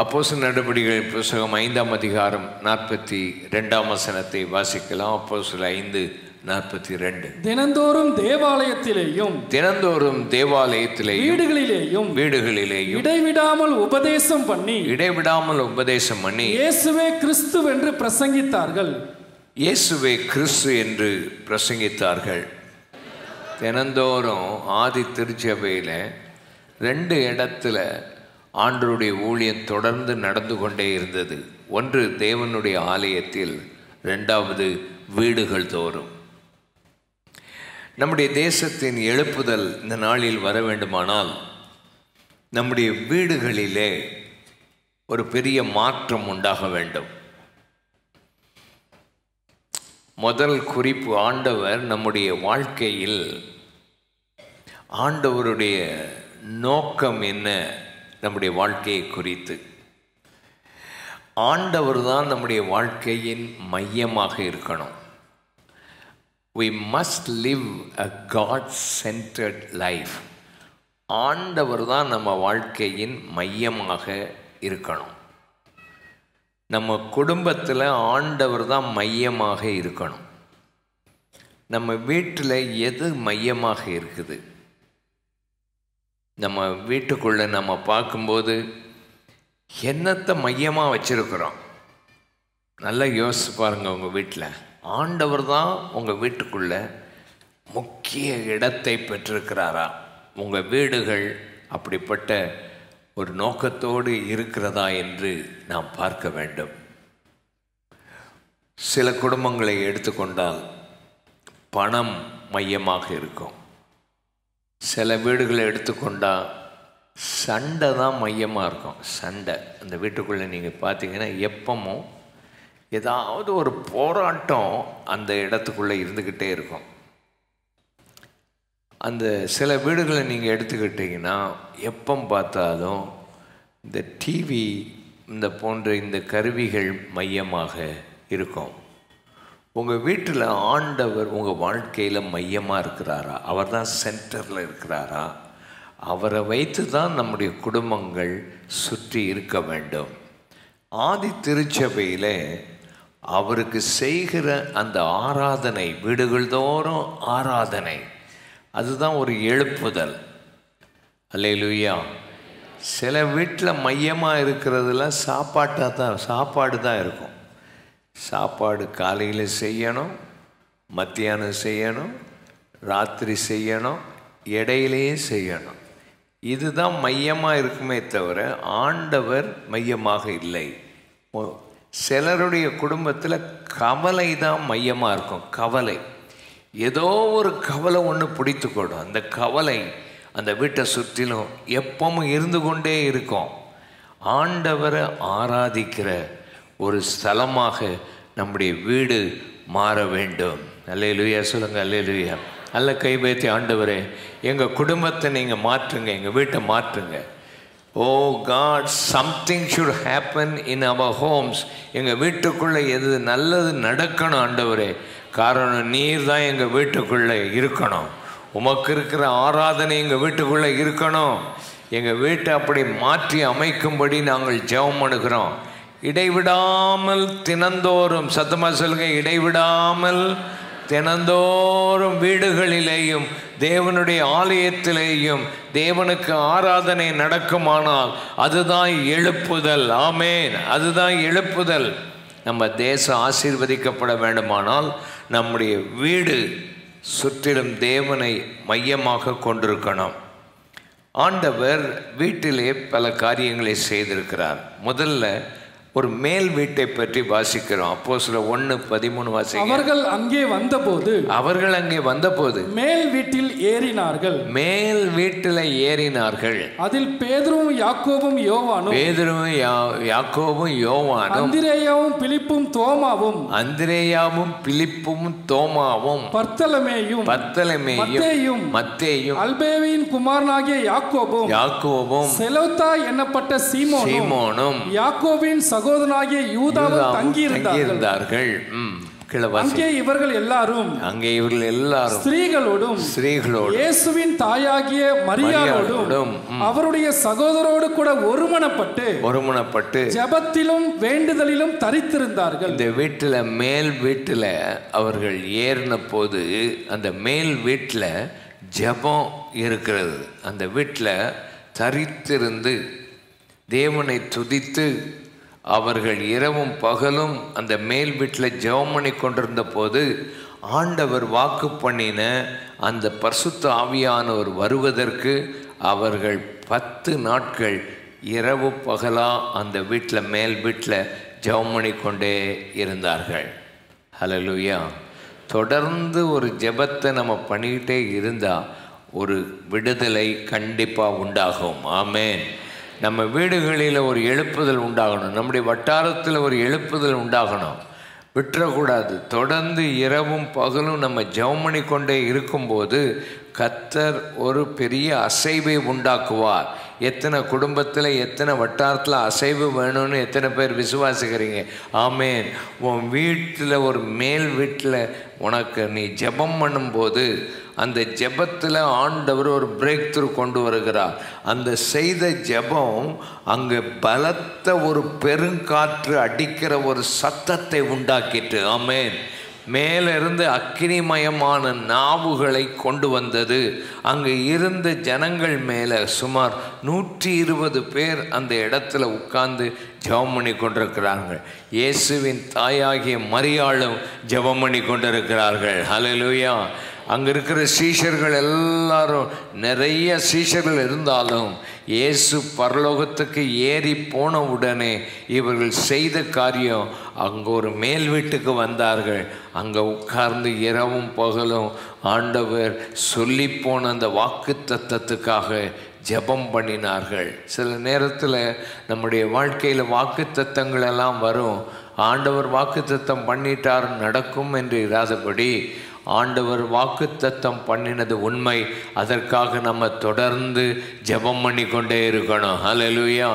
அப்போஸ்தலர் நடபடிகள் புஸ்தகம் ஐந்தாம் அதிகாரம் நாற்பத்தி ரெண்டாம் வசனத்தை வாசிக்கலாம். அப்போஸ்தலர் ஐந்து நாற்பத்தி ரெண்டு. தினந்தோறும் தேவாலயத்திலேயும் தினந்தோறும் தேவாலயத்திலேயும் வீடுகளிலேயும் வீடுகளிலேயும் இடைவிடாமல் உபதேசம் பண்ணி இடைவிடாமல் உபதேசம் பண்ணி இயேசுவே கிறிஸ்துவென்று பிரசங்கித்தார்கள். இயேசுவை கிறிஸ்து என்று பிரசங்கித்தார்கள். தினந்தோறும் ஆதி திருச்சபையில் ரெண்டு இடத்துல ஆண்டருடைய ஊழியம் தொடர்ந்து நடந்து கொண்டே இருந்தது. ஒன்று தேவனுடைய ஆலயத்தில். ரெண்டாவது வீடுகள் தோறும். நம்முடைய தேசத்தின் எழுப்புதல் இந்த நாளில் வர வேண்டுமானால் நம்முடைய வீடுகளிலே ஒரு பெரிய மாற்றம் உண்டாக வேண்டும். முதல் குறிப்பு ஆண்டவர் நம்முடைய வாழ்க்கையில் ஆண்டவருடைய நோக்கம் என்ன? நம்முடைய வாழ்க்கையை குறித்து. ஆண்டவர் தான் நம்முடைய வாழ்க்கையின் மையமாக இருக்கணும். We must live a God centred life ஆண்டவர் தான் நம்ம வாழ்க்கையின் மையமாக இருக்கணும். நம்ம குடும்பத்தில் ஆண்டவர் தான் மையமாக இருக்கணும். நம்ம வீட்டில் எது மையமாக இருக்குது? நம்ம வீட்டுக்குள்ளே நம்ம பார்க்கும்போது என்னத்தை மையமாக வச்சுருக்குறோம்? நல்லா யோசிச்சு பாருங்கள் உங்கள் வீட்டில் ஆண்டவர் தான் உங்கள் வீட்டுக்குள்ளே முக்கிய இடத்தை பெற்றிருக்கிறாரா? உங்கள் வீடுகள் அப்படிப்பட்ட ஒரு நோக்கத்தோடு இருக்கிறதா என்று நாம் பார்க்க வேண்டும். சில குடும்பங்களை எடுத்துக்கொண்டால் பணம் மையமாக இருக்கும். சில வீடுகளை எடுத்துக்கொண்டால் சண்டை தான் மையமாக இருக்கும். சண்டை. அந்த வீட்டுக்குள்ளே நீங்கள் பார்த்தீங்கன்னா எப்பவும் ஏதாவது ஒரு போராட்டம் அந்த இடத்துக்குள்ளே இருந்துக்கிட்டே இருக்கும். அந்த சில வீடுகளை நீங்கள் எடுத்துக்கிட்டிங்கன்னா எப்போ பார்த்தாலும் இந்த டிவி இந்த போன்ற இந்த கருவிகள் மையமாக இருக்கும். உங்கள் வீட்டில் ஆண்டவர் உங்கள் வாழ்க்கையில் மையமாக இருக்கிறாரா? அவர் தான் சென்டரில் இருக்கிறாரா? அவரை வைத்து தான் நம்முடைய குடும்பங்கள் சுற்றி இருக்க வேண்டும். ஆதி திருச்சபையில் அவருக்கு செய்கிற அந்த ஆராதனை வீடுகள் தோறும் ஆராதனை. அதுதான் ஒரு எழுப்புதல். அல்லேலூயா. சில வீட்டில் மையமாக இருக்கிறதுல சாப்பாட்டாக தான் சாப்பாடு தான் இருக்கும். சாப்பாடு காலையில் செய்யணும் மத்தியானம் செய்யணும் ராத்திரி செய்யணும் இடையிலேயே செய்யணும். இதுதான் மையமாக இருக்குமே தவிர ஆண்டவர் மையமாக இல்லை. சிலருடைய குடும்பத்தில் கவலை தான் மையமாக இருக்கும் கவலை. ஏதோ ஒரு கவலை ஒன்று பிடித்துக்கொடும். அந்த கவலை அந்த வீட்டை சுற்றிலும் எப்பவும் இருந்து கொண்டே இருக்கும். ஆண்டவரை ஆராதிக்கிற ஒரு ஸ்தலமாக நம்முடைய வீடு மாற வேண்டும். அல்லேலூயா சொல்லுங்க அல்லேலூயா. அல்ல நல்ல கைபேத்தி ஆண்டவரே எங்கள் குடும்பத்தை நீங்கள் மாற்றுங்க எங்கள் வீட்டை மாற்றுங்க. ஓ God something should happen in our homes எங்கள் வீட்டுக்குள்ளே எது நல்லது நடக்கணும் ஆண்டவரே காரணம் நீர் தான் எங்கள் வீட்டுக்குள்ளே இருக்கணும். உமக்கு இருக்கிற ஆராதனை எங்கள் வீட்டுக்குள்ளே இருக்கணும். எங்கள் வீட்டை அப்படி மாற்றி அமைக்கும்படி நாங்கள் ஜெபம் அணுகிறோம் இடைவிடாமல் தினந்தோறும் சத்தமாக சொல்லுங்க இடைவிடாமல் தினந்தோறும் வீடுகளிலேயும் தேவனுடைய ஆலயத்திலேயும் தேவனுக்கு ஆராதனை நடக்குமானால் அதுதான் எழுப்புதல். ஆமேன். அதுதான் எழுப்புதல். நம்ம தேசம் ஆசீர்வதிக்கப்பட வேண்டுமானால் நம்முடைய வீடு சுற்றிலும் தேவனை மையமாக கொண்டிருக்கணும். ஆண்டவர் வீட்டிலே பல காரியங்களை செய்திருக்கிறார். முதல்ல ஒரு மேல் வீட்டை பற்றி வாசிக்கிறோம். அப்போ சில ஒன்று பதிமூணு வாசிக்க அவர்கள் அங்கே வந்தபோது அவர்கள் அங்கே வந்தபோது மேல் வீட்டில் ஏறினார்கள். மேல் வீட்டில் ஏறினார்கள். அதில் பேதுருவும் யாக்கோபும் யோவானும். பேதுருவும் யா- யாக்கோபும் யோவானும். அந்திரேயாவும் பிலிப்பும் தோமாவும். அந்திரேயாவும் பிலிப்பும் தோமாவும். பர்த்தலமேயும். பத்தலமேயும் மத்தேயும். மத்தேயும். அல்பேவின் குமாரனாகிய யாக்கோபும். யாக்கோபும். செலோத்தா எண்ணப்பட்ட சீமோனும். சீமோனும். யாக்கோபின் சகோதரனாகிய யூதாவும் ம் கிழவாசி அங்கே இவர்கள் எல்லாரும் அங்கே இவர்கள் எல்லாரும் ஸ்திரீகளோடும் ஸ்திரீகளோடு இயேசுவின் தாயாகிய மரியாளோடும், அவருடைய சகோதரோடு கூட ஒருமனப்பட்டு ஒருமனப்பட்டு ஜெபத்திலும் வேண்டுதலிலும் தரித்திருந்தார்கள். இந்த வீட்டில் மேல் வீட்டில் அவர்கள் ஏறின போது அந்த மேல் வீட்டில் ஜெபம் இருக்கிறது. அந்த வீட்டில் தரித்திருந்து தேவனை துதித்து அவர்கள் இரவும் பகலும் அந்த மேல் வீட்டில் ஜெபம் பண்ணி கொண்டிருந்த போது ஆண்டவர் வாக்கு பண்ணின அந்த பரிசுத்த ஆவியானவர் வருவதற்கு அவர்கள் பத்து நாட்கள் இரவு பகலாக அந்த வீட்டில் மேல் வீட்டில் ஜெபம் பண்ணி கொண்டே இருந்தார்கள். ஹலலுயா தொடர்ந்து ஒரு ஜெபத்தை நம்ம பண்ணிக்கிட்டே இருந்தால் ஒரு விடுதலை கண்டிப்பாக உண்டாகும். ஆமேன் நம்ம வீடுகளில் ஒரு எழுப்புதல் உண்டாகணும். நம்முடைய வட்டாரத்தில் ஒரு எழுப்புதல் உண்டாகணும். விட்டுறக்கூடாது. தொடர்ந்து இரவும் பகலும் நம்ம ஜெபம் பண்ணி கொண்டே இருக்கும்போது கத்தர் ஒரு பெரிய அசைவை உண்டாக்குவார். எத்தனை குடும்பத்தில் எத்தனை வட்டாரத்தில் அசைவு வேணும்னு எத்தனை பேர் விசுவாசிக்கிறீங்க? ஆமேன். உன் வீட்டில் ஒரு மேல் வீட்டில் உனக்கு நீ ஜெபம் பண்ணும்போது அந்த ஜெபத்தில் ஆண்டவர் ஒரு பிரேக் த்ரூ கொண்டு வருகிறார். அந்த செய்த ஜெபம் அங்கே பலத்த ஒரு பெருங்காற்று அடிக்கிற ஒரு சத்தத்தை உண்டாக்கிட்டு ஆமேன். மேலிருந்து அக்கினிமயமான நாவுகளை கொண்டு வந்தது. அங்கே இருந்த ஜனங்கள் மேலே சுமார் நூற்றி இருபது பேர் அந்த இடத்துல உட்கார்ந்து ஜெபம் பண்ணி கொண்டிருக்கிறார்கள். இயேசுவின் தாயாகிய மரியாளும் ஜெபம் பண்ணி கொண்டிருக்கிறார்கள். ஹலலுயா அங்கே இருக்கிற சீஷர்கள் எல்லாரும் நிறைய சீஷர்கள் இருந்தாலும் இயேசு பரலோகத்துக்கு ஏறி போன உடனே இவர்கள் செய்த காரியம் அங்கே ஒரு மேல் வீட்டுக்கு வந்தார்கள். அங்கே உட்கார்ந்து இரவும் பகலும் ஆண்டவர் சொல்லி போன அந்த வாக்கு தத்தத்துக்காக ஜெபம் பண்ணினார்கள். சில நேரத்தில் நம்முடைய வாழ்க்கையில் வாக்கு தத்தங்களெல்லாம் வரும். ஆண்டவர் வாக்கு தத்தம் பண்ணிட்டார் நடக்கும் என்று இராதபடி ஆண்டவர் வாக்குத்தத்தம் பண்ணினது உண்மை. அதற்காக நம்ம தொடர்ந்து ஜெபம் பண்ணி கொண்டே இருக்கணும். ஹலலுயா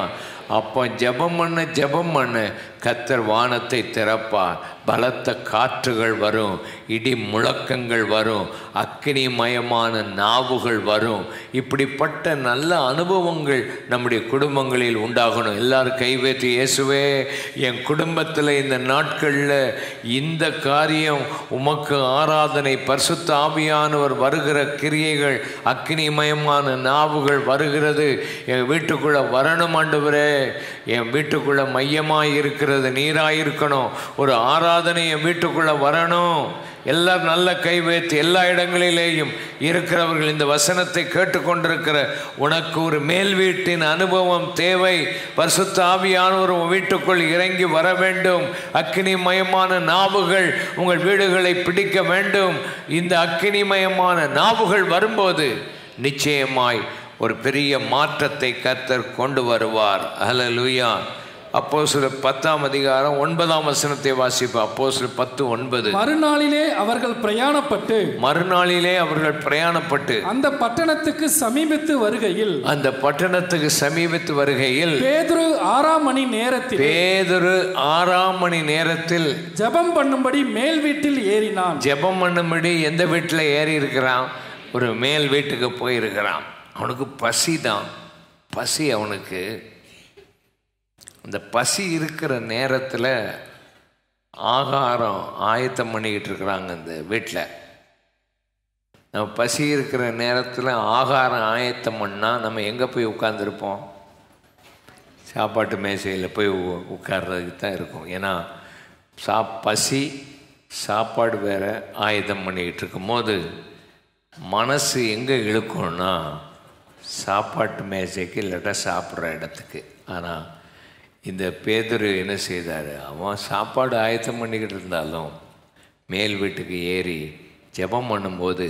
அப்போ ஜெபம் பண்ண ஜெபம் பண்ண. கத்தர் வானத்தை திறப்பார். பலத்த காற்றுகள் வரும். இடி முழக்கங்கள் வரும். அக்கினிமயமான நாவுகள் வரும். இப்படிப்பட்ட நல்ல அனுபவங்கள் நம்முடைய குடும்பங்களில் உண்டாகணும். எல்லாரும் கைவேற்றி இயேசுவே என் குடும்பத்தில் இந்த நாட்களில் இந்த காரியம் உமக்கு ஆராதனை பரிசுத்த ஆவியானவர் வருகிற கிரியைகள் அக்கினிமயமான நாவுகள் வருகிறது. என் வீட்டுக்குள்ளே வரணும் ஆண்டவரே. என் வீட்டுக்குள்ளே மையமாக இருக்கிறது நீராக இருக்கணும் ஒரு ஆராதனை என் வீட்டுக்குள்ளே வரணும். எல்லாரும் நல்ல கை வைத்து எல்லா இடங்களிலேயும் இருக்கிறவர்கள் இந்த வசனத்தை கேட்டுக்கொண்டிருக்கிற உனக்கு ஒரு மேல் வீட்டின் அனுபவம் தேவை. பரிசுத்த ஆவியானவர் உன் வீட்டுக்குள் இறங்கி வர வேண்டும். அக்கினிமயமான நாவுகள் உங்கள் வீடுகளை பிடிக்க வேண்டும். இந்த அக்கினிமயமான நாவுகள் வரும்போது நிச்சயமாய் ஒரு பெரிய மாற்றத்தை கர்த்தர் கொண்டு வருவார். ஹalleluya அப்போ சில பத்தாம் அதிகாரம் ஒன்பதாம் வசனத்தை வாசிப்போம். அப்போ சில பத்து ஒன்பது. மறுநாளிலே அவர்கள் பிரயாணப்பட்டு மறுநாளிலே அவர்கள் பிரயாணப்பட்டு அந்த பட்டணத்துக்கு சமீபித்து வருகையில் அந்த பட்டணத்துக்கு சமீபத்து வருகையில் பேதுரு ஆறாம் மணி நேரத்தில் பேதுரு ஆறாம் மணி நேரத்தில் ஜெபம் பண்ணும்படி மேல் வீட்டில் ஏறினான். ஜெபம் பண்ணும்படி எந்த வீட்டில் ஏறி இருக்கிறான் ஒரு மேல் வீட்டுக்கு போயிருக்கிறான். அவனுக்கு பசி தான். பசி அவனுக்கு. அந்த பசி இருக்கிற நேரத்தில் ஆகாரம் ஆயத்தம் பண்ணிக்கிட்டு இருக்கிறாங்க இந்த வீட்டில் நம்ம பசி இருக்கிற நேரத்தில் ஆகாரம் ஆயத்தம் பண்ணால் நம்ம எங்கே போய் உட்காந்துருப்போம் சாப்பாட்டு மேசையில் போய் உ- உட்கார்றதுக்கு தான் இருக்கும். ஏன்னா சா பசி சாப்பாடு வேறு ஆயுதம் பண்ணிக்கிட்டு இருக்கும்போது மனசு எங்கே இழுக்கும்னா சாப்பாட்டு மேசைக்கு இல்லாட்டா சாப்பிட்ற இடத்துக்கு. ஆனால் இந்த பேதுரு என்ன செய்தார்? அவன் சாப்பாடு ஆயத்தம் பண்ணிக்கிட்டு இருந்தாலும் மேல் வீட்டுக்கு ஏறி ஜெபம் பண்ணும்போது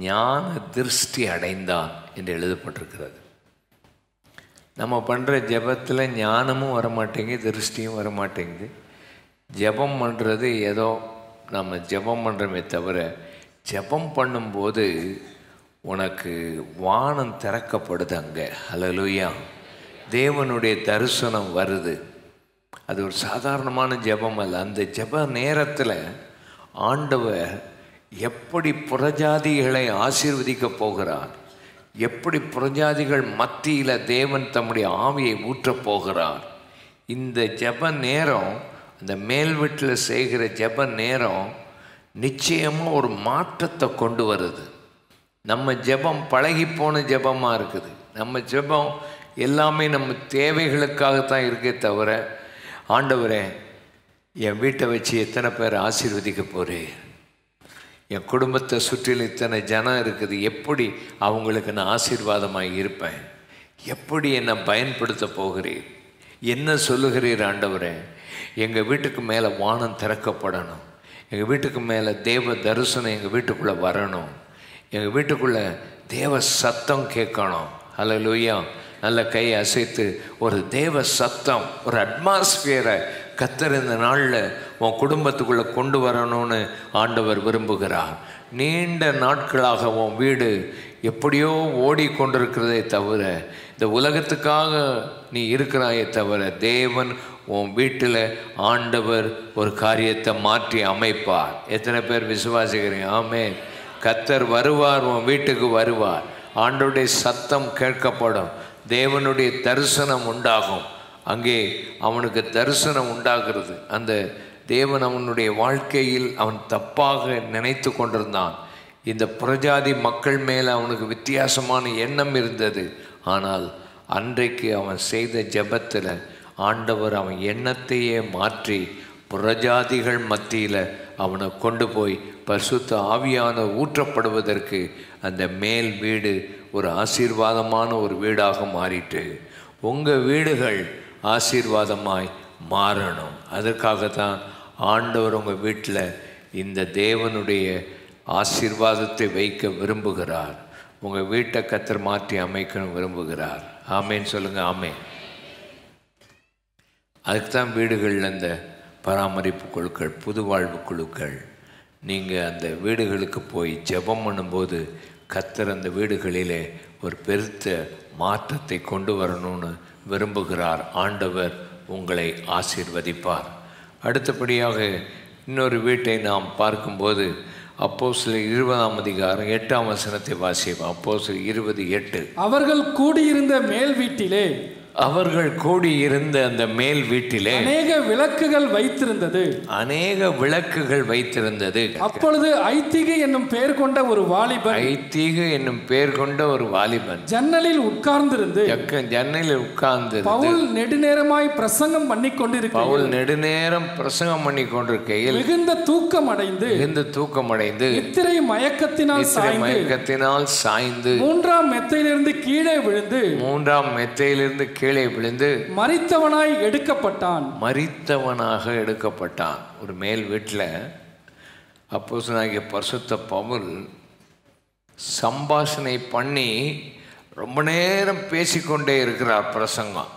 ஞான திருஷ்டி அடைந்தான் என்று எழுதப்பட்டிருக்கிறது. நம்ம பண்ணுற ஜெபத்தில் ஞானமும் வரமாட்டேங்குது திருஷ்டியும் வரமாட்டேங்குது. ஜெபம் பண்ணுறது ஏதோ நம்ம ஜெபம் பண்ணுறோமே தவிர ஜெபம் பண்ணும்போது உனக்கு வானம் திறக்கப்படுது அங்கே. அலலுயா தேவனுடைய தரிசனம் வருது. அது ஒரு சாதாரணமான ஜெபம் அல்ல. அந்த ஜெப நேரத்தில் ஆண்டவர் எப்படி புறஜாதிகளை ஆசீர்வதிக்க போகிறார்? எப்படி புறஜாதிகள் மத்தியில் தேவன் தம்முடைய ஆவியை ஊற்றப் போகிறார்? இந்த ஜெப நேரம் அந்த மேல் வீட்டில் செய்கிற ஜப நேரம் நிச்சயமாக ஒரு மாற்றத்தை கொண்டு வருது. நம்ம ஜெபம் பழகி போன ஜெபமாக இருக்குது. நம்ம ஜெபம் எல்லாமே நம்ம தேவைகளுக்காகத்தான் இருக்கே தவிர ஆண்டவரே என் வீட்டை வச்சு எத்தனை பேர் ஆசீர்வதிக்க போகிறேன் என் குடும்பத்தை சுற்றிலும் இத்தனை ஜனம் இருக்குது. எப்படி அவங்களுக்கு நான் ஆசீர்வாதமாக இருப்பேன்? எப்படி என்னை பயன்படுத்த போகிறீர்? என்ன சொல்லுகிறீர் ஆண்டவரே? எங்கள் வீட்டுக்கு மேலே வானம் திறக்கப்படணும். எங்கள் வீட்டுக்கு மேலே தேவ தரிசனம் எங்கள் வீட்டுக்குள்ளே வரணும். எங்கள் வீட்டுக்குள்ளே தேவ சத்தம் கேட்கணும். ஹalleluya நல்ல கையை அசைத்து ஒரு தேவ சத்தம் ஒரு அட்மாஸ்பியரை கத்தர் இந்த நாளில் உன் குடும்பத்துக்குள்ளே கொண்டு வரணும்னு ஆண்டவர் விரும்புகிறார். நீண்ட நாட்களாக உன் வீடு எப்படியோ ஓடிக்கொண்டிருக்கிறதே தவிர இந்த உலகத்துக்காக நீ இருக்கிறாயே தவிர தேவன் உன் வீட்டில் ஆண்டவர் ஒரு காரியத்தை மாற்றி அமைப்பார். எத்தனை பேர் விசுவாசிக்கிறீங்க? ஆமே கத்தர் வருவார் உன் வீட்டுக்கு வருவார். ஆண்டோடைய சத்தம் கேட்கப்படும். தேவனுடைய தரிசனம் உண்டாகும். அங்கே அவனுக்கு தரிசனம் உண்டாகிறது. அந்த தேவன் அவனுடைய வாழ்க்கையில் அவன் தப்பாக நினைத்து கொண்டிருந்தான். இந்த புறஜாதி மக்கள் மேலே அவனுக்கு வித்தியாசமான எண்ணம் இருந்தது. ஆனால் அன்றைக்கு அவன் செய்த ஜெபத்தில் ஆண்டவர் அவன் எண்ணத்தையே மாற்றி புறஜாதிகள் மத்தியில் அவனை கொண்டு போய் பரிசுத்த ஆவியான ஊற்றப்படுவதற்கு அந்த மேல் வீடு ஒரு ஆசீர்வாதமான ஒரு வீடாக மாறிட்டு உங்கள் வீடுகள் ஆசீர்வாதமாய் மாறணும். அதற்காகத்தான் ஆண்டவர் உங்கள் வீட்டில் இந்த தேவனுடைய ஆசீர்வாதத்தை வைக்க விரும்புகிறார். உங்கள் வீட்டை கத்தர் மாற்றி அமைக்கணும் விரும்புகிறார். ஆமேன்னு சொல்லுங்கள் ஆமே அதுக்கு தான் வீடுகளில் அந்த பராமரிப்பு குழுக்கள் புது வாழ்வு குழுக்கள். நீங்கள் அந்த வீடுகளுக்கு போய் ஜெபம் பண்ணும்போது கத்தர் அந்த வீடுகளிலே ஒரு பெருத்த மாற்றத்தை கொண்டு வரணும்னு விரும்புகிறார். ஆண்டவர் உங்களை ஆசீர்வதிப்பார். அடுத்தபடியாக இன்னொரு வீட்டை நாம் பார்க்கும்போது அப்போ சில இருபதாம் அதிகாரம் எட்டாம் வசனத்தை வாசிப்போம். அப்போ சில இருபது எட்டு. அவர்கள் கூடியிருந்த மேல் வீட்டிலே அவர்கள் கூடியிருந்த அந்த மேல் வீட்டிலே அநேக விளக்குகள் வைத்திருந்தது. அநேக விளக்குகள் வைத்திருந்தது. அப்பொழுது ஐத்திகை என்னும் பெயர் கொண்ட ஒரு வாலிபன் ஐத்தீகு என்னும் பெயர் கொண்ட ஒரு வாலிபன் ஜன்னலில் உட்கார்ந்திருந்து ஜன்னலில் உட்கார்ந்து பவுல் நெடுநேரமாய் பிரசங்கம் பண்ணி கொண்டிருக்க பவுல் நெடுநேரம் பிரசங்கம் பண்ணி கொண்டிருக்கையில் மிகுந்த தூக்கம் அடைந்து மிகுந்த தூக்கமடைந்து நித்திரை மயக்கத்தினால் நித்திரை சாய்ந்து மயக்கத்தினால் சாய்ந்து மூன்றாம் மெத்தையிலிருந்து கீழே விழுந்து மூன்றாம் மெத்தையிலிருந்து கீழே விழுந்து மரித்தவனாய் எடுக்கப்பட்டான். மரித்தவனாக எடுக்கப்பட்டான். ஒரு மேல் வீட்டில் அப்போஸ்தலனாகிய பரிசுத்த பவுல் சம்பாஷணை பண்ணி ரொம்ப நேரம் பேசிக்கொண்டே இருக்கிறார் பிரசங்கம்.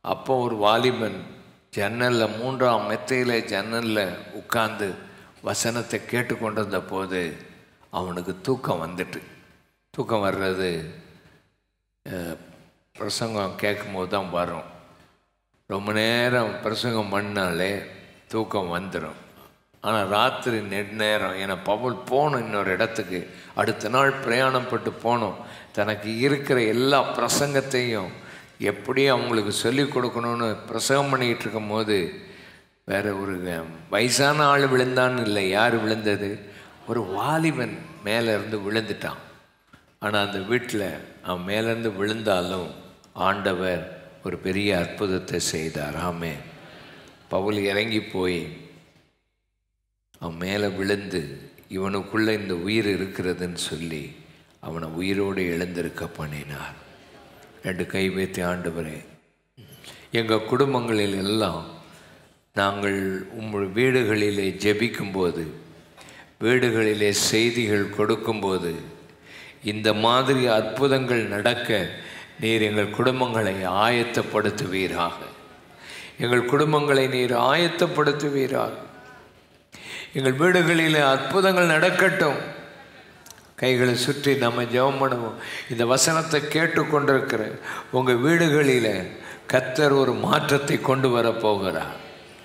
அப்போ ஒரு வாலிபன் ஜன்னலில் மூன்றாம் மெத்தையில் ஜன்னலில் உட்கார்ந்து வசனத்தை கேட்டுக்கொண்டிருந்த போது அவனுக்கு தூக்கம் வந்துட்டு. தூக்கம் வர்றது பிரசங்கம் கேட்கும் போது தான் வரும். ரொம்ப நேரம் பிரசங்கம் பண்ணாலே தூக்கம் வந்துடும் ஆனால் ராத்திரி நெட் நேரம் ஏன்னா பவுல் போகணும் இன்னொரு இடத்துக்கு அடுத்த நாள் பிரயாணம் பட்டு போகணும் தனக்கு இருக்கிற எல்லா பிரசங்கத்தையும் எப்படி அவங்களுக்கு சொல்லிக் கொடுக்கணும்னு பிரசங்கம் பண்ணிக்கிட்டு இருக்கும்போது வேறு ஒரு வயசான ஆள் விழுந்தான்னு இல்லை யார் விழுந்தது? ஒரு வாலிபன் மேலே இருந்து விழுந்துட்டான். ஆனால் அந்த வீட்டில் அவன் மேலேருந்து விழுந்தாலும் ஆண்டவர் ஒரு பெரிய அற்புதத்தை செய்தார். ஆமே பவுல் இறங்கி போய் அவன் மேலே விழுந்து இவனுக்குள்ளே இந்த உயிர் இருக்கிறதுன்னு சொல்லி அவனை உயிரோடு எழுந்திருக்க பண்ணினார். ரெண்டு கை வைத்து ஆண்டவரே எங்கள் குடும்பங்களில் எல்லாம் நாங்கள் உங்கள் வீடுகளிலே ஜெபிக்கும்போது வீடுகளிலே செய்திகள் கொடுக்கும்போது இந்த மாதிரி அற்புதங்கள் நடக்க நீர் எங்கள் குடும்பங்களை ஆயத்தப்படுத்துவீராக. எங்கள் குடும்பங்களை நீர் ஆயத்தப்படுத்துவீராக. எங்கள் வீடுகளில் அற்புதங்கள் நடக்கட்டும். கைகளை சுற்றி நம்ம ஜெபம் பண்ணுவோம். இந்த வசனத்தை கேட்டுக்கொண்டிருக்கிற உங்கள் வீடுகளில் கத்தர் ஒரு மாற்றத்தை கொண்டு வரப்போகிறார்.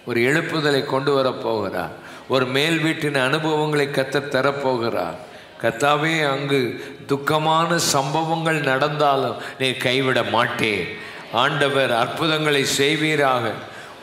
ஒரு எழுப்புதலை கொண்டு வரப்போகிறார். ஒரு மேல் வீட்டின் அனுபவங்களை கத்தர் தரப்போகிறார். கத்தாவே அங்கு துக்கமான சம்பவங்கள் நடந்தாலும் நீ கைவிட மாட்டேன். ஆண்டவர் அற்புதங்களை செய்வீராக.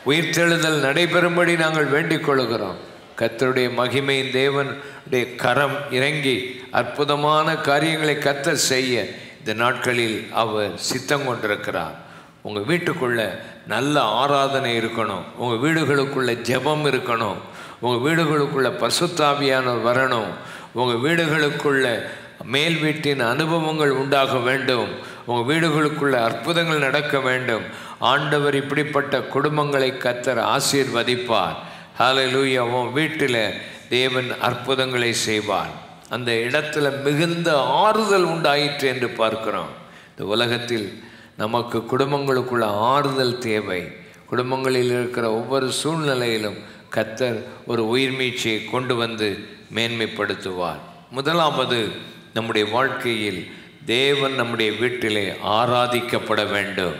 உயிர்த்தெழுதல் நடைபெறும்படி நாங்கள் வேண்டிக் கொள்கிறோம் கத்தருடைய மகிமையின் தேவனுடைய கரம் இறங்கி அற்புதமான காரியங்களை கத்த செய்ய இந்த நாட்களில் அவர் சித்தம் கொண்டிருக்கிறார். உங்கள் வீட்டுக்குள்ள நல்ல ஆராதனை இருக்கணும். உங்கள் வீடுகளுக்குள்ள ஜெபம் இருக்கணும். உங்கள் வீடுகளுக்குள்ள பசுத்தாவியானவர் வரணும். உங்கள் வீடுகளுக்குள்ள மேல் வீட்டின் அனுபவங்கள் உண்டாக வேண்டும். உங்கள் வீடுகளுக்குள்ள அற்புதங்கள் நடக்க வேண்டும். ஆண்டவர் இப்படிப்பட்ட குடும்பங்களை கத்தர் ஆசீர்வதிப்பார். ஹalleluya உன் வீட்டில் தேவன் அற்புதங்களை செய்வார். அந்த இடத்துல மிகுந்த ஆறுதல் உண்டாயிற்று என்று பார்க்கிறோம். இந்த உலகத்தில் நமக்கு குடும்பங்களுக்குள்ள ஆறுதல் தேவை. குடும்பங்களில் இருக்கிற ஒவ்வொரு சூழ்நிலையிலும் கத்தர் ஒரு உயிர்மீச்சியை கொண்டு வந்து மேன்மைப்படுத்துவார். முதலாவது நம்முடைய வாழ்க்கையில் தேவன் நம்முடைய வீட்டிலே ஆராதிக்கப்பட வேண்டும்.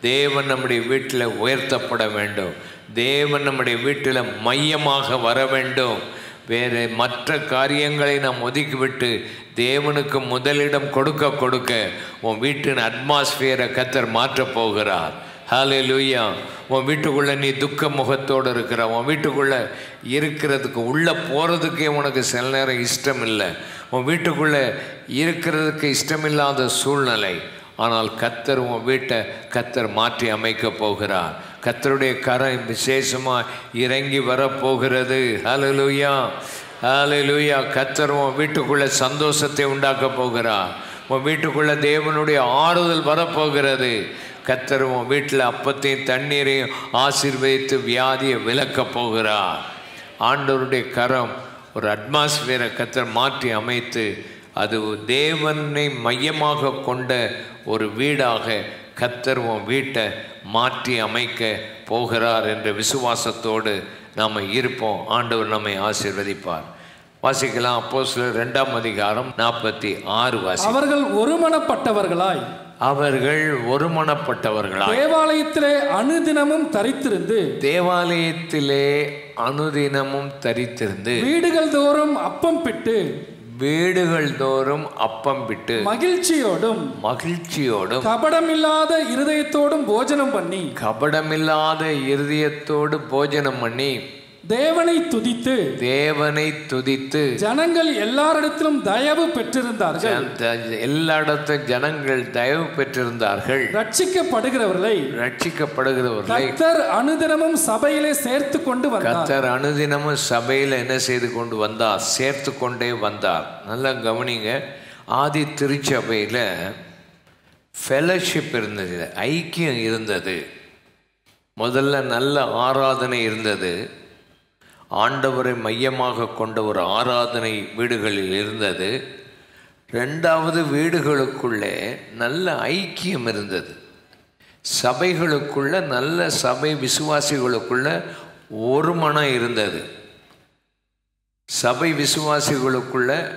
தேவன் நம்முடைய வீட்டில் உயர்த்தப்பட வேண்டும். தேவன் நம்முடைய வீட்டில் மையமாக வர வேண்டும். வேறு மற்ற காரியங்களை நாம் ஒதுக்கிவிட்டு தேவனுக்கு முதலிடம் கொடுக்க கொடுக்க உன் வீட்டின் அட்மாஸ்பியரை கத்தர் மாற்றப் போகிறார். ஹாலே லூயா உன் வீட்டுக்குள்ளே நீ துக்க முகத்தோடு இருக்கிற உன் வீட்டுக்குள்ளே இருக்கிறதுக்கு உள்ளே போகிறதுக்கே உனக்கு சில நேரம் இஷ்டம் இல்லை உன் வீட்டுக்குள்ளே இருக்கிறதுக்கு இஷ்டமில்லாத சூழ்நிலை. ஆனால் கத்தர் உன் வீட்டை கத்தர் மாற்றி அமைக்க போகிறார். கத்தருடைய கரம் விசேஷமாக இறங்கி வரப்போகிறது. ஹலலுயா ஹலலுயா கத்தர் உன் வீட்டுக்குள்ளே சந்தோஷத்தை உண்டாக்க போகிறார். உன் வீட்டுக்குள்ளே தேவனுடைய ஆறுதல் வரப்போகிறது. கத்தர் உன் வீட்டில் அப்பத்தையும் தண்ணீரையும் ஆசீர்வதித்து வியாதியை விளக்கப் போகிறார். ஆண்டவருடைய கரம் ஒரு அட்மாஸ்பியரை கத்தர் மாற்றி அமைத்து அது தேவனை மையமாக கொண்ட ஒரு வீடாக கத்தர் உன் வீட்டை மாற்றி அமைக்க போகிறார் என்ற விசுவாசத்தோடு நாம் இருப்போம். ஆண்டவர் நம்மை ஆசீர்வதிப்பார். வாசிக்கலாம் அப்போ ரெண்டாம் அதிகாரம் நாற்பத்தி ஆறு வாசி அவர்கள் ஒருமனப்பட்டவர்களாய். அவர்கள் ஒருமனப்பட்டவர்களாய். தேவாலயத்திலே அனுதினமும் தரித்திருந்து தேவாலயத்திலே அனுதினமும் தரித்திருந்து வீடுகள் தோறும் அப்பம் பிட்டு. வீடுகள் தோறும் அப்பம் விட்டு மகிழ்ச்சியோடும். மகிழ்ச்சியோடும். கபடமில்லாத இருதயத்தோடும் போஜனம் பண்ணி. கபடமில்லாத இருதயத்தோடு போஜனம் பண்ணி. தேவனை துதித்து தேவனை துதித்து ஜனங்கள் எல்லாரிடத்திலும் தயவு பெற்றிருந்தார்கள். எல்லா இடத்து ஜனங்கள் தயவு பெற்றிருந்தார்கள். ரட்சிக்கப்படுகிறவர்களை ரட்சிக்கப்படுகிறவர்களை கர்த்தர் அனுதினமும் சபையிலே சேர்த்து கொண்டு வந்தார். கத்தர் அனுதினமும் சபையில் என்ன செய்து கொண்டு வந்தார்? சேர்த்து கொண்டே வந்தார். நல்லா கவனிங்க. ஆதி திருச்சபையில் ஃபெலோஷிப் இருந்தது. ஐக்கியம் இருந்தது. முதல்ல நல்ல ஆராதனை இருந்தது. ஆண்டவரை மையமாக கொண்ட ஒரு ஆராதனை வீடுகளில் இருந்தது. ரெண்டாவது வீடுகளுக்குள்ளே நல்ல ஐக்கியம் இருந்தது. சபைகளுக்குள்ள நல்ல சபை விசுவாசிகளுக்குள்ள ஒரு மனம் இருந்தது. சபை விசுவாசிகளுக்குள்ள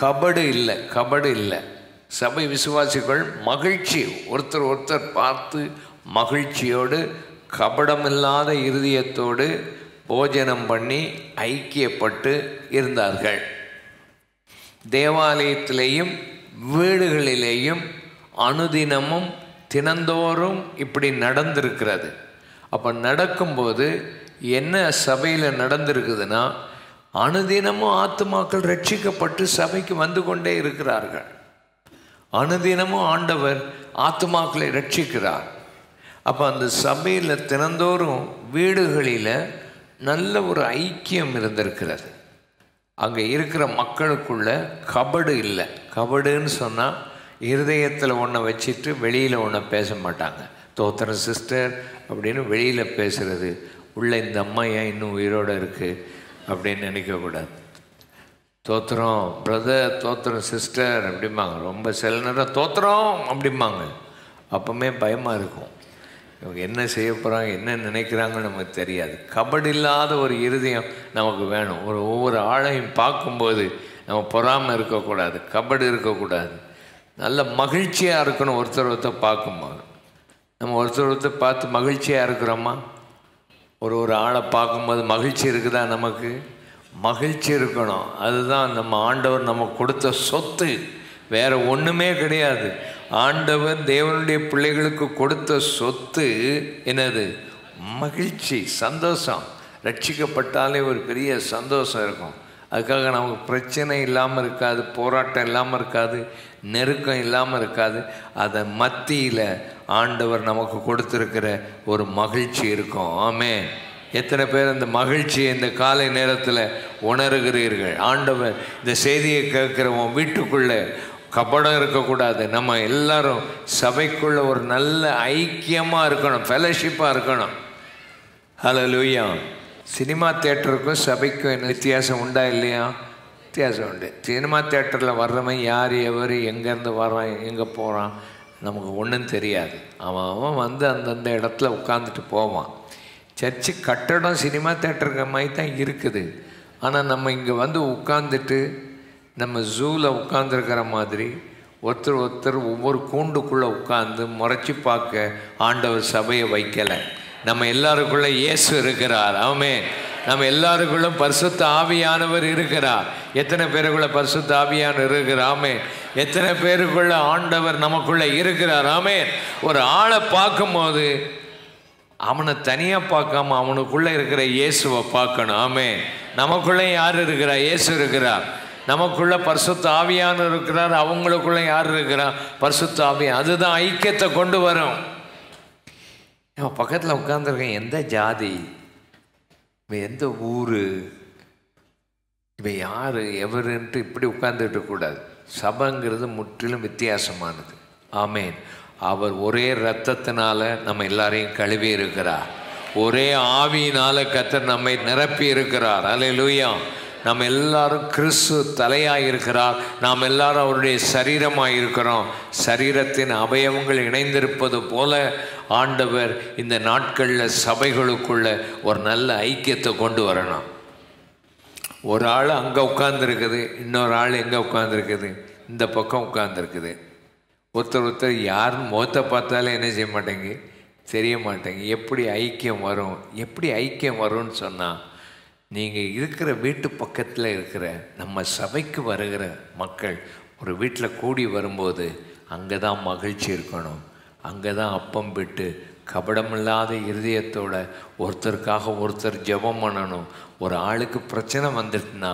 கபடு இல்லை கபடு இல்லை. சபை விசுவாசிகள் மகிழ்ச்சி ஒருத்தர் ஒருத்தர் பார்த்து மகிழ்ச்சியோடு கபடமில்லாத இருதயத்தோடு போஜனம் பண்ணி ஐக்கியப்பட்டு இருந்தார்கள். தேவாலயத்திலேயும் வீடுகளிலேயும் அனுதினமும் தினந்தோறும் இப்படி நடந்திருக்கிறது. அப்போ நடக்கும்போது என்ன சபையில் நடந்திருக்குதுன்னா அனுதினமும் ஆத்துமாக்கள் ரட்சிக்கப்பட்டு சபைக்கு வந்து கொண்டே இருக்கிறார்கள். அனுதினமும் ஆண்டவர் ஆத்துமாக்களை ரட்சிக்கிறார். அப்போ அந்த சபையில் தினந்தோறும் வீடுகளில் நல்ல ஒரு ஐக்கியம் இருந்திருக்கிறது. அங்கே இருக்கிற மக்களுக்குள்ள கபடு இல்லை. கபடுன்னு சொன்னால் இருதயத்தில் ஒன்றை வச்சுட்டு வெளியில் ஒன்றை பேச மாட்டாங்க. தோத்திரம் சிஸ்டர் அப்படின்னு வெளியில் பேசுகிறது உள்ள இந்த அம்மா ஏன் இன்னும் உயிரோடு இருக்குது அப்படின்னு நினைக்கக்கூடாது தோத்திரம் பிரதர் தோத்திரம் சிஸ்டர் அப்படிம்பாங்க. ரொம்ப சில நேரம் தோத்திரம் அப்படிம்பாங்க. அப்போவுமே பயமாக இருக்கும். இவங்க என்ன செய்ய போகிறாங்க என்ன நினைக்கிறாங்கன்னு நமக்கு தெரியாது. கபடு இல்லாத ஒரு இருதயம் நமக்கு வேணும். ஒரு ஒவ்வொரு ஆளையும் பார்க்கும்போது நம்ம பொறாமல் இருக்கக்கூடாது கபடு இருக்கக்கூடாது. நல்ல மகிழ்ச்சியாக இருக்கணும் ஒருத்தர் ஒருத்தர் பார்க்கும்போது. நம்ம ஒருத்தர் ஒருத்தர் பார்த்து மகிழ்ச்சியாக இருக்கிறோமா? ஒரு ஒரு ஆளை பார்க்கும்போது மகிழ்ச்சி இருக்குதா நமக்கு? மகிழ்ச்சி இருக்கணும். அதுதான் நம்ம ஆண்டவர் நமக்கு கொடுத்த சொத்து. வேறு ஒன்றுமே கிடையாது. ஆண்டவர் தேவனுடைய பிள்ளைகளுக்கு கொடுத்த சொத்து என்னது? மகிழ்ச்சி சந்தோஷம். ரட்சிக்கப்பட்டாலே ஒரு பெரிய சந்தோஷம் இருக்கும். அதுக்காக நமக்கு பிரச்சனை இல்லாமல் இருக்காது போராட்டம் இல்லாமல் இருக்காது நெருக்கம் இல்லாமல் இருக்காது. அதை மத்தியில் ஆண்டவர் நமக்கு கொடுத்துருக்கிற ஒரு மகிழ்ச்சி இருக்கும். ஆமே எத்தனை பேர் அந்த மகிழ்ச்சியை இந்த காலை நேரத்தில் உணர்கிறீர்கள்? ஆண்டவர் இந்த செய்தியை கேட்குறவன் வீட்டுக்குள்ளே கபடம் இருக்கக்கூடாது. நம்ம எல்லாரும் சபைக்குள்ள ஒரு நல்ல ஐக்கியமாக இருக்கணும் ஃபெலோஷிப்பாக இருக்கணும். ஹலோ லூயா சினிமா தேட்டருக்கும் சபைக்கும் என்ன வித்தியாசம் உண்டா இல்லையா? வித்தியாசம் உண்டு. சினிமா தேட்டரில் வர்றவன் யார் எவர் எங்கேருந்து வர்றான் எங்கே போகிறான் நமக்கு ஒன்றும் தெரியாது. அவன் அவன் வந்து அந்தந்த இடத்துல உட்காந்துட்டு போவான். சர்ச்சு கட்டடம் சினிமா தேட்டருக்கு மாதிரி தான் இருக்குது. ஆனால் நம்ம இங்கே வந்து உட்காந்துட்டு நம்ம ஜூவில் உட்காந்துருக்கிற மாதிரி ஒருத்தர் ஒருத்தர் ஒவ்வொரு கூண்டுக்குள்ளே உட்காந்து முறைச்சி பார்க்க ஆண்டவர் சபையை வைக்கலை. நம்ம எல்லாருக்குள்ளே இயேசு இருக்கிறார். ஆமே நம்ம எல்லாருக்குள்ளும் பரிசுத்த ஆவியானவர் இருக்கிறார். எத்தனை பேருக்குள்ள பரிசுத்த ஆவியானவர் இருக்கிறார்? ஆமே எத்தனை பேருக்குள்ள ஆண்டவர் நமக்குள்ள இருக்கிறார்? ஆமே ஒரு ஆளை பார்க்கும்போது அவனை தனியாக பார்க்காம அவனுக்குள்ளே இருக்கிற இயேசுவை பார்க்கணும். ஆமே நமக்குள்ளே யார் இருக்கிறா? இயேசு இருக்கிறார். நமக்குள்ள பரிசுத்த ஆவியானவர் இருக்கிறார் அவங்களுக்குள்ள யார் இருக்கிறா பரிசுத்த ஆவியான் அதுதான் ஐக்கியத்தை கொண்டு வரும். இவன் பக்கத்தில் உட்காந்துருக்கேன் எந்த ஜாதி? இவன் எந்த ஊர்? இவன் யார்? எவருன்ட்டு இப்படி உட்கார்ந்துட்டு கூடாது. சபைங்கிறது முற்றிலும் வித்தியாசமானது. ஆமேன். அவர் ஒரே ரத்தத்தினால நம்ம எல்லாரையும் கழுவி இருக்கிறார். ஒரே ஆவியினால கத்தர் நம்மை நிரப்பி இருக்கிறார். அல்லேலூயா நம்ம எல்லாரும் கிறிஸ்து தலையாக இருக்கிறார் நாம் எல்லாரும் அவருடைய சரீரமாக இருக்கிறோம் சரீரத்தின் அவயவங்கள் இணைந்திருப்பது போல ஆண்டவர் இந்த நாட்களில் சபைகளுக்குள்ள ஒரு நல்ல ஐக்கியத்தை கொண்டு வரணும். ஒரு ஆள் அங்கே உட்காந்துருக்குது இன்னொரு ஆள் எங்கே உட்காந்துருக்குது இந்த பக்கம் உட்காந்துருக்குது ஒருத்தர் ஒருத்தர் யாருன்னு முகத்தை பார்த்தாலே என்ன செய்ய மாட்டேங்க? தெரிய மாட்டேங்க. எப்படி ஐக்கியம் வரும்? எப்படி ஐக்கியம் வரும்னு சொன்னால் நீங்கள் இருக்கிற வீட்டு பக்கத்தில் இருக்கிற நம்ம சபைக்கு வருகிற மக்கள் ஒரு வீட்டில் கூடி வரும்போது அங்கே தான் மகிழ்ச்சி இருக்கணும். அங்கே தான் அப்பம் விட்டு கபடமில்லாத இருதயத்தோட ஒருத்தருக்காக ஒருத்தர் ஜெபம் பண்ணணும். ஒரு ஆளுக்கு பிரச்சனை வந்துட்டுனா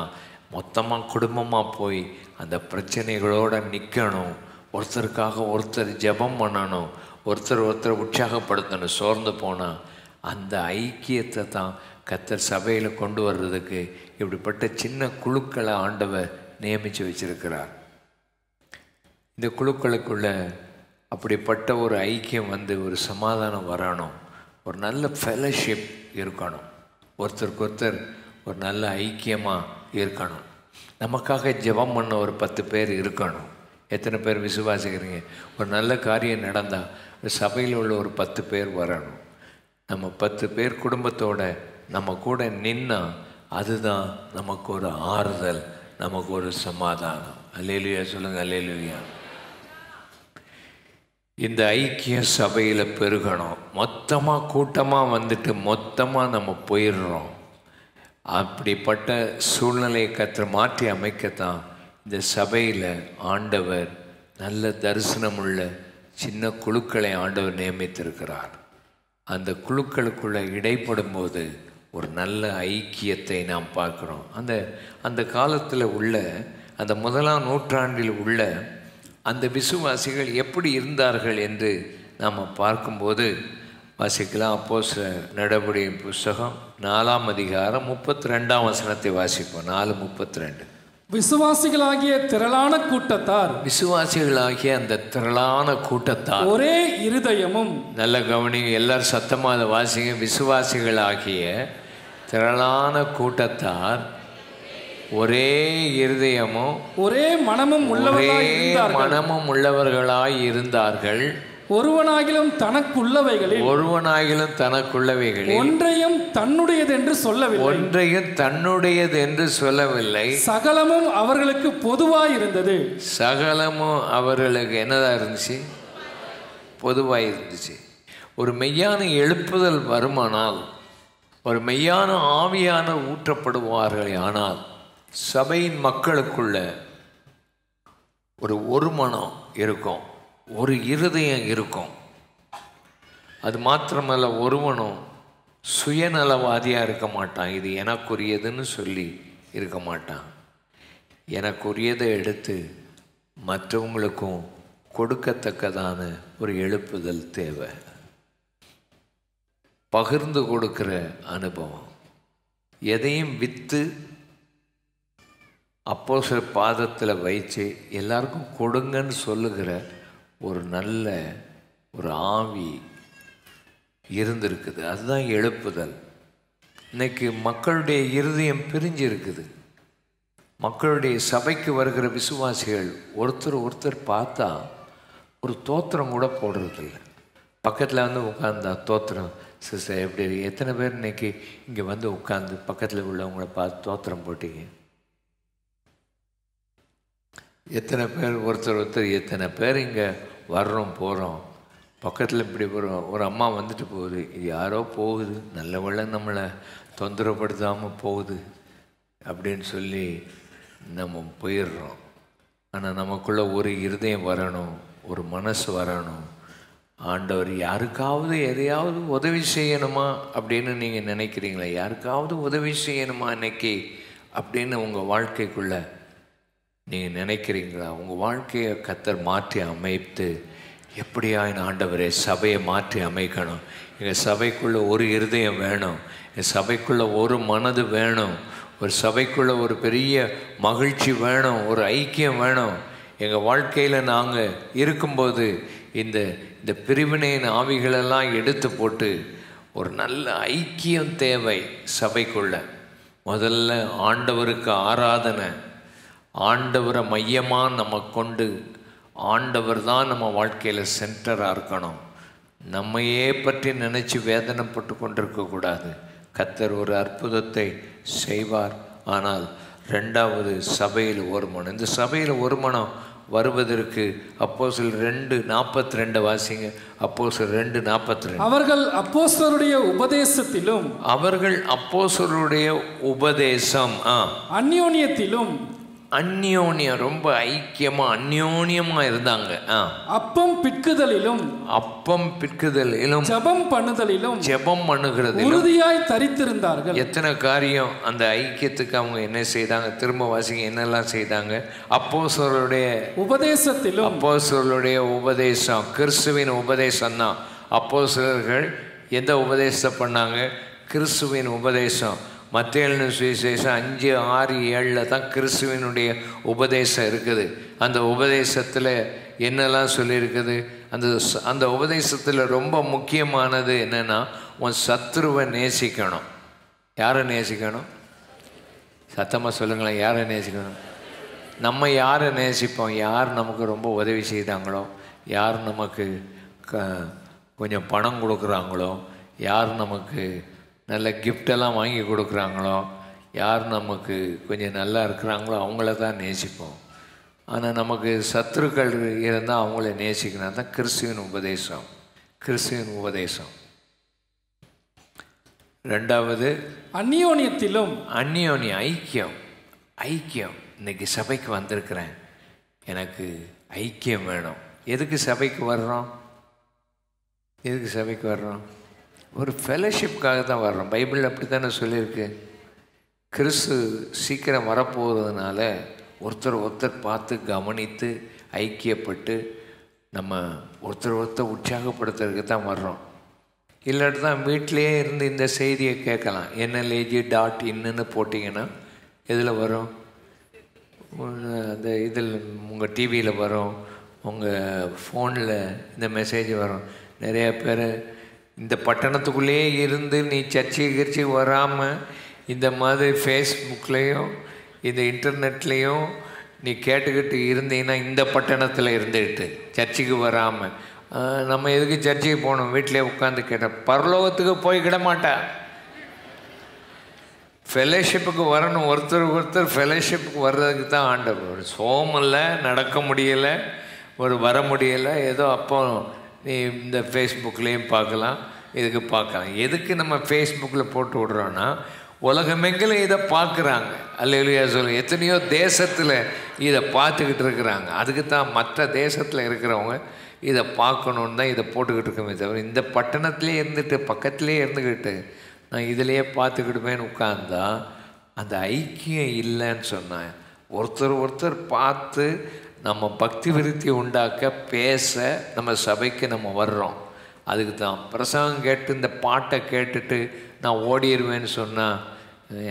மொத்தமாக குடும்பமாக போய் அந்த பிரச்சனைகளோடு நிற்கணும் ஒருத்தருக்காக ஒருத்தர் ஜெபம் பண்ணணும். ஒருத்தர் ஒருத்தர் உற்சாகப்படுத்தணும். சோர்ந்து போனால் அந்த ஐக்கியத்தை தான் கத்தர் சபையில் கொண்டு வர்றதுக்கு இப்படிப்பட்ட சின்ன குழுக்களை ஆண்டவர் நியமித்து வச்சிருக்கிறார். இந்த குழுக்களுக்குள்ள அப்படிப்பட்ட ஒரு ஐக்கியம் வந்து ஒரு சமாதானம் வரணும். ஒரு நல்ல ஃபெலோஷிப் இருக்கணும். ஒருத்தருக்கு ஒருத்தர் ஒரு நல்ல ஐக்கியமாக இருக்கணும். நமக்காக ஜெபம் பண்ண ஒரு பத்து பேர் இருக்கணும். எத்தனை பேர் விசுவாசிக்கிறீங்க? ஒரு நல்ல காரியம் நடந்தால் சபையில் உள்ள ஒரு பத்து பேர் வரணும். நம்ம பத்து பேர் குடும்பத்தோட நம்ம கூட நின்னா அதுதான் நமக்கு ஒரு ஆறுதல் நமக்கு ஒரு சமாதானம். அல்லேலுயா சொல்லுங்க அல்லேலுயா. இந்த ஐக்கிய சபையில் பெருகணும். மொத்தமாக கூட்டமாக வந்துட்டு மொத்தமாக நம்ம போயிடுறோம். அப்படிப்பட்ட சூழ்நிலையை கற்று மாற்றி அமைக்கத்தான் இந்த சபையில் ஆண்டவர் நல்ல தரிசனமுள்ள சின்ன குழுக்களை ஆண்டவர் நியமித்திருக்கிறார். அந்த குழுக்களுக்குள்ளே இடைப்படும் போது ஒரு நல்ல ஐக்கியத்தை நாம் பார்க்குறோம். அந்த அந்த காலத்தில் உள்ள அந்த முதலாம் நூற்றாண்டில் உள்ள அந்த விசுவாசிகள் எப்படி இருந்தார்கள் என்று நாம் பார்க்கும்போது வாசிக்கலாம். அப்போ நடபடி புஸ்தகம் நாலாம் அதிகாரம் முப்பத்தி ரெண்டாம் வசனத்தை வாசிப்போம். நாலு முப்பத்தி ரெண்டு விசுவாசிகளாகிய திரளான கூட்டத்தார். விசுவாசிகளாகிய அந்த திரளான கூட்டத்தார். ஒரே இருதயமும். நல்ல கவனிங்க எல்லாரும் சத்தமாக வாசிங்க. விசுவாசிகளாகிய திரளான கூட்டத்தார் ஒரே இருதயமும் ஒரே மனமும் ஒரே மனமும் உள்ளவர்களாய் இருந்தார்கள். ஒருவனாகிலும் தனக்குள்ளவைகளில் ஒருவனாகிலும் தனக்குள்ளவைகளில் ஒன்றையும் தன்னுடையதென்று சொல்லவில்லை. ஒன்றையும் தன்னுடையது என்று சொல்லவில்லை. சகலமும் அவர்களுக்கு பொதுவாய் இருந்தது சகலமும் அவர்களுக்கு என்னதான் இருந்துச்சு? பொதுவாக இருந்துச்சு ஒரு மெய்யான எழுப்புதல் வருமானால் ஒரு மெய்யான ஆவியான ஊற்றப்படுவார்கள். ஆனால் சபையின் மக்களுக்குள்ள ஒரு ஒரு மனம் இருக்கும் ஒரு இருதயம் இருக்கும். அது மாத்திரமல்ல ஒருவனும் சுயநலவாதியாக இருக்க மாட்டான். இது எனக்குரியதுன்னு சொல்லி இருக்க மாட்டான். எனக்குரியதை எடுத்து மற்றவங்களுக்கும் கொடுக்கத்தக்கதான ஒரு எழுப்புதல் தேவை. பகிர்ந்து கொடுக்கிற அனுபவம். எதையும் விற்று அப்போ சில பாதத்தில் வைத்து எல்லாருக்கும் கொடுங்கன்னு சொல்லுகிற ஒரு நல்ல ஒரு ஆவி இருந்திருக்குது. அதுதான் எழுப்புதல். இன்னைக்கு மக்களுடைய இருதயம் பிரிஞ்சு இருக்குது மக்களுடைய சபைக்கு வருகிற விசுவாசிகள் ஒருத்தர் ஒருத்தர் பார்த்தா ஒரு தோத்திரம் கூட போடுறதில்ல. பக்கத்தில் வந்து உட்காந்தா தோத்திரம் சிஸ்டர் எப்படி இருக்கு? எத்தனை பேர் இன்னைக்கு இங்கே வந்து உட்காந்து பக்கத்தில் உள்ளவங்கள பார்த்து தோத்திரம் போட்டீங்க? எத்தனை பேர்? ஒருத்தர் ஒருத்தர் எத்தனை பேர் இங்கே வர்றோம் போகிறோம் பக்கத்தில் இப்படி போகிறோம் ஒரு அம்மா வந்துட்டு போகுது. இது யாரோ போகுது. நல்ல வேளை நம்மளை தொந்தரப்படுத்தாமல் போகுது அப்படின்னு சொல்லி நம்ம போயிடுறோம். ஆனால் நமக்குள்ளே ஒரு இருதயம் வரணும் ஒரு மனசு வரணும். ஆண்டவர் யாருக்காவது எதையாவது உதவி செய்யணுமா அப்படின்னு நீங்கள் நினைக்கிறீங்களா? யாருக்காவது உதவி செய்யணுமா இன்னைக்கு? அப்படின்னு உங்கள் வாழ்க்கைக்குள்ள நீங்கள் நினைக்கிறீங்களா? உங்கள் வாழ்க்கையை கத்தர் மாற்றி அமைத்து எப்படியா என் ஆண்டவரே சபையை மாற்றி அமைக்கணும்? எங்கள் சபைக்குள்ளே ஒரு இருதயம் வேணும். என் சபைக்குள்ளே ஒரு மனது வேணும். ஒரு சபைக்குள்ளே ஒரு பெரிய மகிழ்ச்சி வேணும். ஒரு ஐக்கியம் வேணும். எங்கள் வாழ்க்கையில் நாங்கள் இருக்கும்போது இந்த இந்த பிரிவினையின் ஆவிகளெல்லாம் எடுத்து போட்டு ஒரு நல்ல ஐக்கியம் தேவை சபைக்குள்ள. முதல்ல ஆண்டவருக்கு ஆராதனை. ஆண்டவரை மையமாக நம்ம கொண்டு ஆண்டவர் தான் நம்ம வாழ்க்கையில் சென்டராக இருக்கணும். நம்மையே பற்றி நினச்சி வேதனைப்பட்டு கொண்டிருக்கக்கூடாது கத்தர் ஒரு அற்புதத்தை செய்வார். ஆனால் ரெண்டாவது சபையில் ஒரு மனம். இந்த சபையில் ஒரு மனம் வருவதற்கு அப்போ சில ரெண்டு நாற்பத்தி ரெண்டு வாசிங்க. அப்போ சில ரெண்டு நாற்பத்தி ரெண்டு அவர்கள் அப்போஸ்தலருடைய உபதேசத்திலும் அவர்கள் அப்போஸ்தலருடைய உபதேசம் அந்யோன்யத்திலும் அந்யோன்யம் ரொம்ப ஐக்கியமா அந்யோன்யமா இருந்தாங்க. அப்பம் பிட்குதலிலும் அப்பம் பிற்குதலிலும் ஜெபம் பண்ணுதலிலும் ஜெபம் பண்ணுகிறதிலும் உறுதியாய் தரித்திருந்தார்கள். எத்தனை காரியம் அந்த ஐக்கியத்துக்கு அவங்க என்ன செய்தாங்க? திரும்ப வாசிங்க என்னெல்லாம் செய்தாங்க? அப்போஸ்தலருடைய உபதேசத்திலும் அப்போஸ்தலருடைய உபதேசம் கிறிஸ்துவின் உபதேசம் தான் அப்போஸ்தலர்கள் எந்த உபதேசத்தை பண்ணாங்க? கிறிஸ்துவின் உபதேசம். மத்திய சுவிசேஷம் அஞ்சு ஆறு ஏழில் தான் கிறிஸ்துவினுடைய உபதேசம் இருக்குது. அந்த உபதேசத்தில் என்னெல்லாம் சொல்லியிருக்குது? அந்த அந்த உபதேசத்தில் ரொம்ப முக்கியமானது என்னென்னா உன் சத்ருவை நேசிக்கணும். யாரை நேசிக்கணும்? சத்தமாக சொல்லுங்களேன் யாரை நேசிக்கணும்? நம்ம யாரை நேசிப்போம்? யார் நமக்கு ரொம்ப உதவி செய்தாங்களோ? யார் நமக்கு க கொஞ்சம் பணம் கொடுக்குறாங்களோ? யார் நமக்கு நல்ல கிஃப்டெல்லாம் வாங்கி கொடுக்குறாங்களோ யார் நமக்கு கொஞ்சம் நல்லா இருக்கிறாங்களோ அவங்கள தான் நேசிப்போம். ஆனால் நமக்கு சத்துருக்கள் இருந்தால் அவங்கள நேசிக்கணும். தான் கிறிஸ்துவின் உபதேசம். கிறிஸ்துவின் உபதேசம். ரெண்டாவது அந்யோன்யத்திலும் அந்யோன்ய ஐக்கியம். ஐக்கியம். இன்னைக்கு சபைக்கு வந்திருக்கிறேன். எனக்கு ஐக்கியம் வேணும். எதுக்கு சபைக்கு வர்றோம்? எதுக்கு சபைக்கு வர்றோம்? ஒரு ஃபெலோஷிப்புக்காக தான் வர்றோம். பைபிள் அப்படி தானே சொல்லியிருக்கு? கிறிஸ்து சீக்கிரம் வரப்போகிறதுனால ஒருத்தர் ஒருத்தர் பார்த்து கவனித்து ஐக்கியப்பட்டு நம்ம ஒருத்தர் ஒருத்தர் உற்சாகப்படுத்துறதுக்கு தான் வர்றோம். இல்லாட்டி தான் வீட்டிலேயே இருந்து இந்த செய்தியை கேட்கலாம். என்எல்ஏஜி டாட் இன்னுன்னு போட்டிங்கன்னா எதில் வரும்? அந்த இதில் உங்கள் டிவியில் வரும். உங்கள் ஃபோனில் இந்த மெசேஜ் வரும். நிறைய பேர் இந்த பட்டணத்துக்குள்ளேயே இருந்து நீ சர்ச்சை கிர்ச்சி வராமல் இந்த மாதிரி ஃபேஸ்புக்லேயும் இந்த இன்டர்நெட்லேயும் நீ கேட்டுக்கிட்டு இருந்தீங்கன்னா இந்த பட்டணத்தில் இருந்துக்கிட்டு சர்ச்சுக்கு வராமல் நம்ம எதுக்கு சர்ச்சுக்கு போகணும்? வீட்டிலே உட்காந்து கேட்டேன் பரலோகத்துக்கு போய் கிட மாட்டா ஃபெலோஷிப்புக்கு வரணும். ஒருத்தர் ஒருத்தர் ஃபெலோஷிப்புக்கு வர்றதுக்கு தான் ஆண்டவர். ஒரு நடக்க முடியலை ஒரு வர முடியலை ஏதோ அப்போ நீ இந்த ஃபேஸ்புக்லேயும் பார்க்கலாம் இதுக்கு பார்க்கலாம். எதுக்கு நம்ம ஃபேஸ்புக்கில் போட்டு விடுறோன்னா உலகமெங்கிலும் இதை பார்க்குறாங்க. அல்லையா சொல்லு எத்தனையோ தேசத்தில் இதை பார்த்துக்கிட்டு இருக்கிறாங்க. அதுக்கு தான் மற்ற தேசத்தில் இருக்கிறவங்க இதை பார்க்கணுன்னு தான் இதை போட்டுக்கிட்டு இருக்கோமே தவிர இந்த பட்டணத்திலே இருந்துட்டு பக்கத்துலேயே இருந்துக்கிட்டு நான் இதிலையே பார்த்துக்கிடுமேன்னு உட்காந்தா அந்த ஐக்கியம் இல்லைன்னு சொன்னேன் ஒருத்தர் ஒருத்தர் பார்த்து நம்ம பக்தி விருத்தி உண்டாக்க பேச நம்ம சபைக்கு நம்ம வர்றோம். அதுக்கு தான். பிரசங்கம் கேட்டு இந்த பாட்டை கேட்டுட்டு நான் ஓடிடுவேன்னு சொன்னால்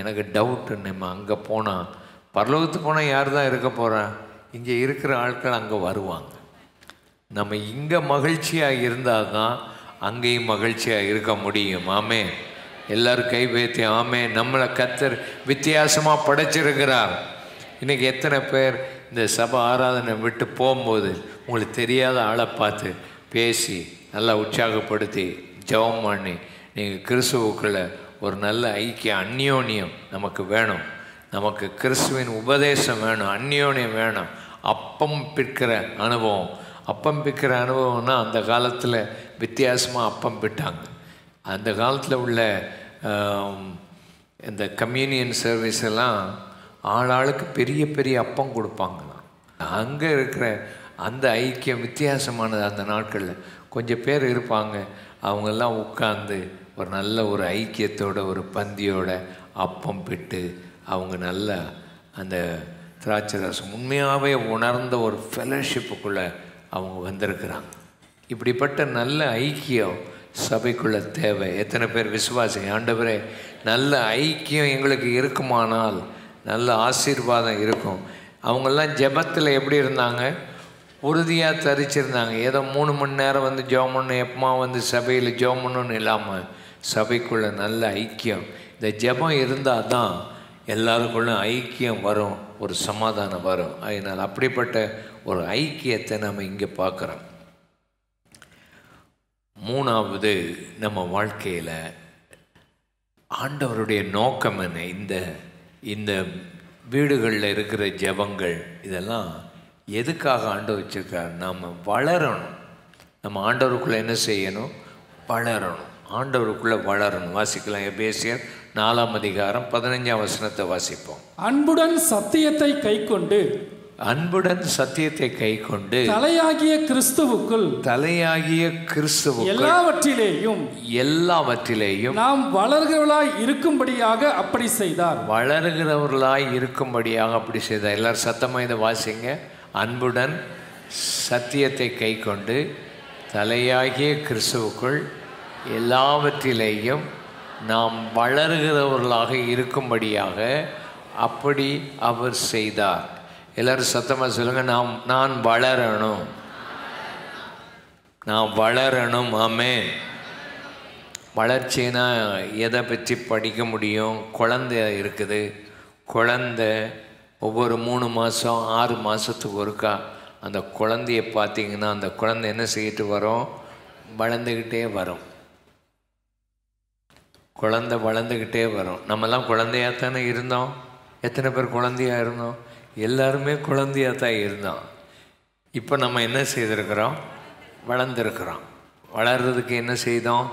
எனக்கு டவுட்டு நம்ம அங்கே போனால் பரலோகத்துக்கு போனால் யார் தான் இருக்க போகிறா இங்கே இருக்கிற ஆட்கள் அங்கே வருவாங்க. நம்ம இங்கே மகிழ்ச்சியாக இருந்தால் தான் அங்கேயும் மகிழ்ச்சியாக இருக்க முடியும். ஆமே எல்லாரும் கைபேத்தி ஆமே நம்மளை கத்தர் வித்தியாசமாக படைச்சிருக்கிறார். இன்றைக்கி எத்தனை பேர் இந்த சபை ஆராதனை விட்டு போகும்போது உங்களுக்கு தெரியாத ஆளை பார்த்து பேசி நல்லா உற்சாகப்படுத்தி ஜெபம் பண்ணி நீங்கள் கிறிஸ்துவுக்குள்ள ஒரு நல்ல ஐக்கிய அந்யோன்யம் நமக்கு வேணும். நமக்கு கிறிஸ்துவின் உபதேசம் வேணும் அந்யோன்யம் வேணும். அப்பம் பிற்கிற அனுபவம். அப்பம் பிற்கிற அனுபவம்னா அந்த காலத்தில் வித்தியாசமாக அப்பம் பிட்டாங்க. அந்த காலத்தில் உள்ள இந்த கம்யூனியன் சர்வீஸ் எல்லாம் ஆளாளுக்கு பெரிய பெரிய அப்பம் கொடுப்பாங்களாம். அங்கே இருக்கிற அந்த ஐக்கியம் வித்தியாசமானது அந்த நாட்களில். கொஞ்சம் பேர் இருப்பாங்க. அவங்கெல்லாம் உட்காந்து ஒரு நல்ல ஒரு ஐக்கியத்தோட ஒரு பந்தியோட அப்பம் பிட்டு அவங்க நல்ல அந்த திராட்சை ரசம் உண்மையாகவே உணர்ந்த ஒரு ஃபெலோஷிப்புக்குள்ளே அவங்க வந்திருக்கிறாங்க. இப்படிப்பட்ட நல்ல ஐக்கியம் சபைக்குள்ள தேவை. எத்தனை பேர் விசுவாசி? ஆண்டவரே நல்ல ஐக்கியம் எங்களுக்கு இருக்குமானால் நல்ல ஆசீர்வாதம் இருக்கும். அவங்கெல்லாம் ஜெபத்தில் எப்படி இருந்தாங்க? உறுதியாக தரிச்சிருந்தாங்க. ஏதோ மூணு மணி நேரம் வந்து ஜோம் பண்ணு எப்பமா வந்து சபையில் ஜோம் பண்ணணும்னு இல்லாமல் சபைக்குள்ளே நல்ல ஐக்கியம். இந்த ஜெபம் இருந்தால் தான் எல்லாருக்குள்ளும் ஐக்கியம் வரும் ஒரு சமாதானம் வரும். அதனால் அப்படிப்பட்ட ஒரு ஐக்கியத்தை நம்ம இங்கே பார்க்குறோம். மூணாவது நம்ம வாழ்க்கையில் ஆண்டவருடைய நோக்கம் என்ன? இந்த இந்த வீடுகளில் இருக்கிற ஜெபங்கள் இதெல்லாம் எதுக்காக ஆண்டவர் வச்சுருக்கார்? நாம் வளரணும். நம்ம ஆண்டவருக்குள்ளே என்ன செய்யணும்? வளரணும். ஆண்டவருக்குள்ளே வளரணும். வாசிக்கலாம் எபேசியர் நாலாம் அதிகாரம் பதினஞ்சாம் வசனத்தை வாசிப்போம். அன்புடன் சத்தியத்தை கைக்கொண்டு அன்புடன் சத்தியத்தை கை கொண்டு தலையாகிய கிறிஸ்துவுக்குள் தலையாகிய கிறிஸ்துவ எல்லாவற்றிலேயும் எல்லாவற்றிலேயும் நாம் வளர்கிறவளாய் இருக்கும்படியாக அப்படி செய்தார். வளர்கிறவர்களாய் இருக்கும்படியாக அப்படி செய்தார். எல்லாரும் சத்தமாக இதை வாசிங்க. அன்புடன் சத்தியத்தை கை கொண்டு தலையாகிய கிறிஸ்துவுக்குள் எல்லாவற்றிலேயும் நாம் வளர்கிறவர்களாக இருக்கும்படியாக அப்படி அவர் செய்தார். எல்லாரும் சத்தமாக சொல்லுங்க நாம் நான் வளரணும். நான் வளரணும் ஆமே வளர்ச்சினா எதை பற்றி படிக்க முடியும்? குழந்தை இருக்குது. குழந்தை ஒவ்வொரு மூணு மாதம் ஆறு மாதத்துக்கு ஒருக்கா அந்த குழந்தைய பார்த்தீங்கன்னா அந்த குழந்தை என்ன செய்யிட்டு வரும்? வளர்ந்துக்கிட்டே வரும். குழந்தை வளர்ந்துக்கிட்டே வரும். நம்மலாம் குழந்தையாக தானே இருந்தோம். எத்தனை பேர் குழந்தையா இருந்தோம்? எல்லாருமே குழந்தையாக தான் இருந்தோம் இப்போ நம்ம என்ன செய்திருக்கிறோம்? வளர்ந்துருக்குறோம். வளர்றதுக்கு என்ன செய்தோம்?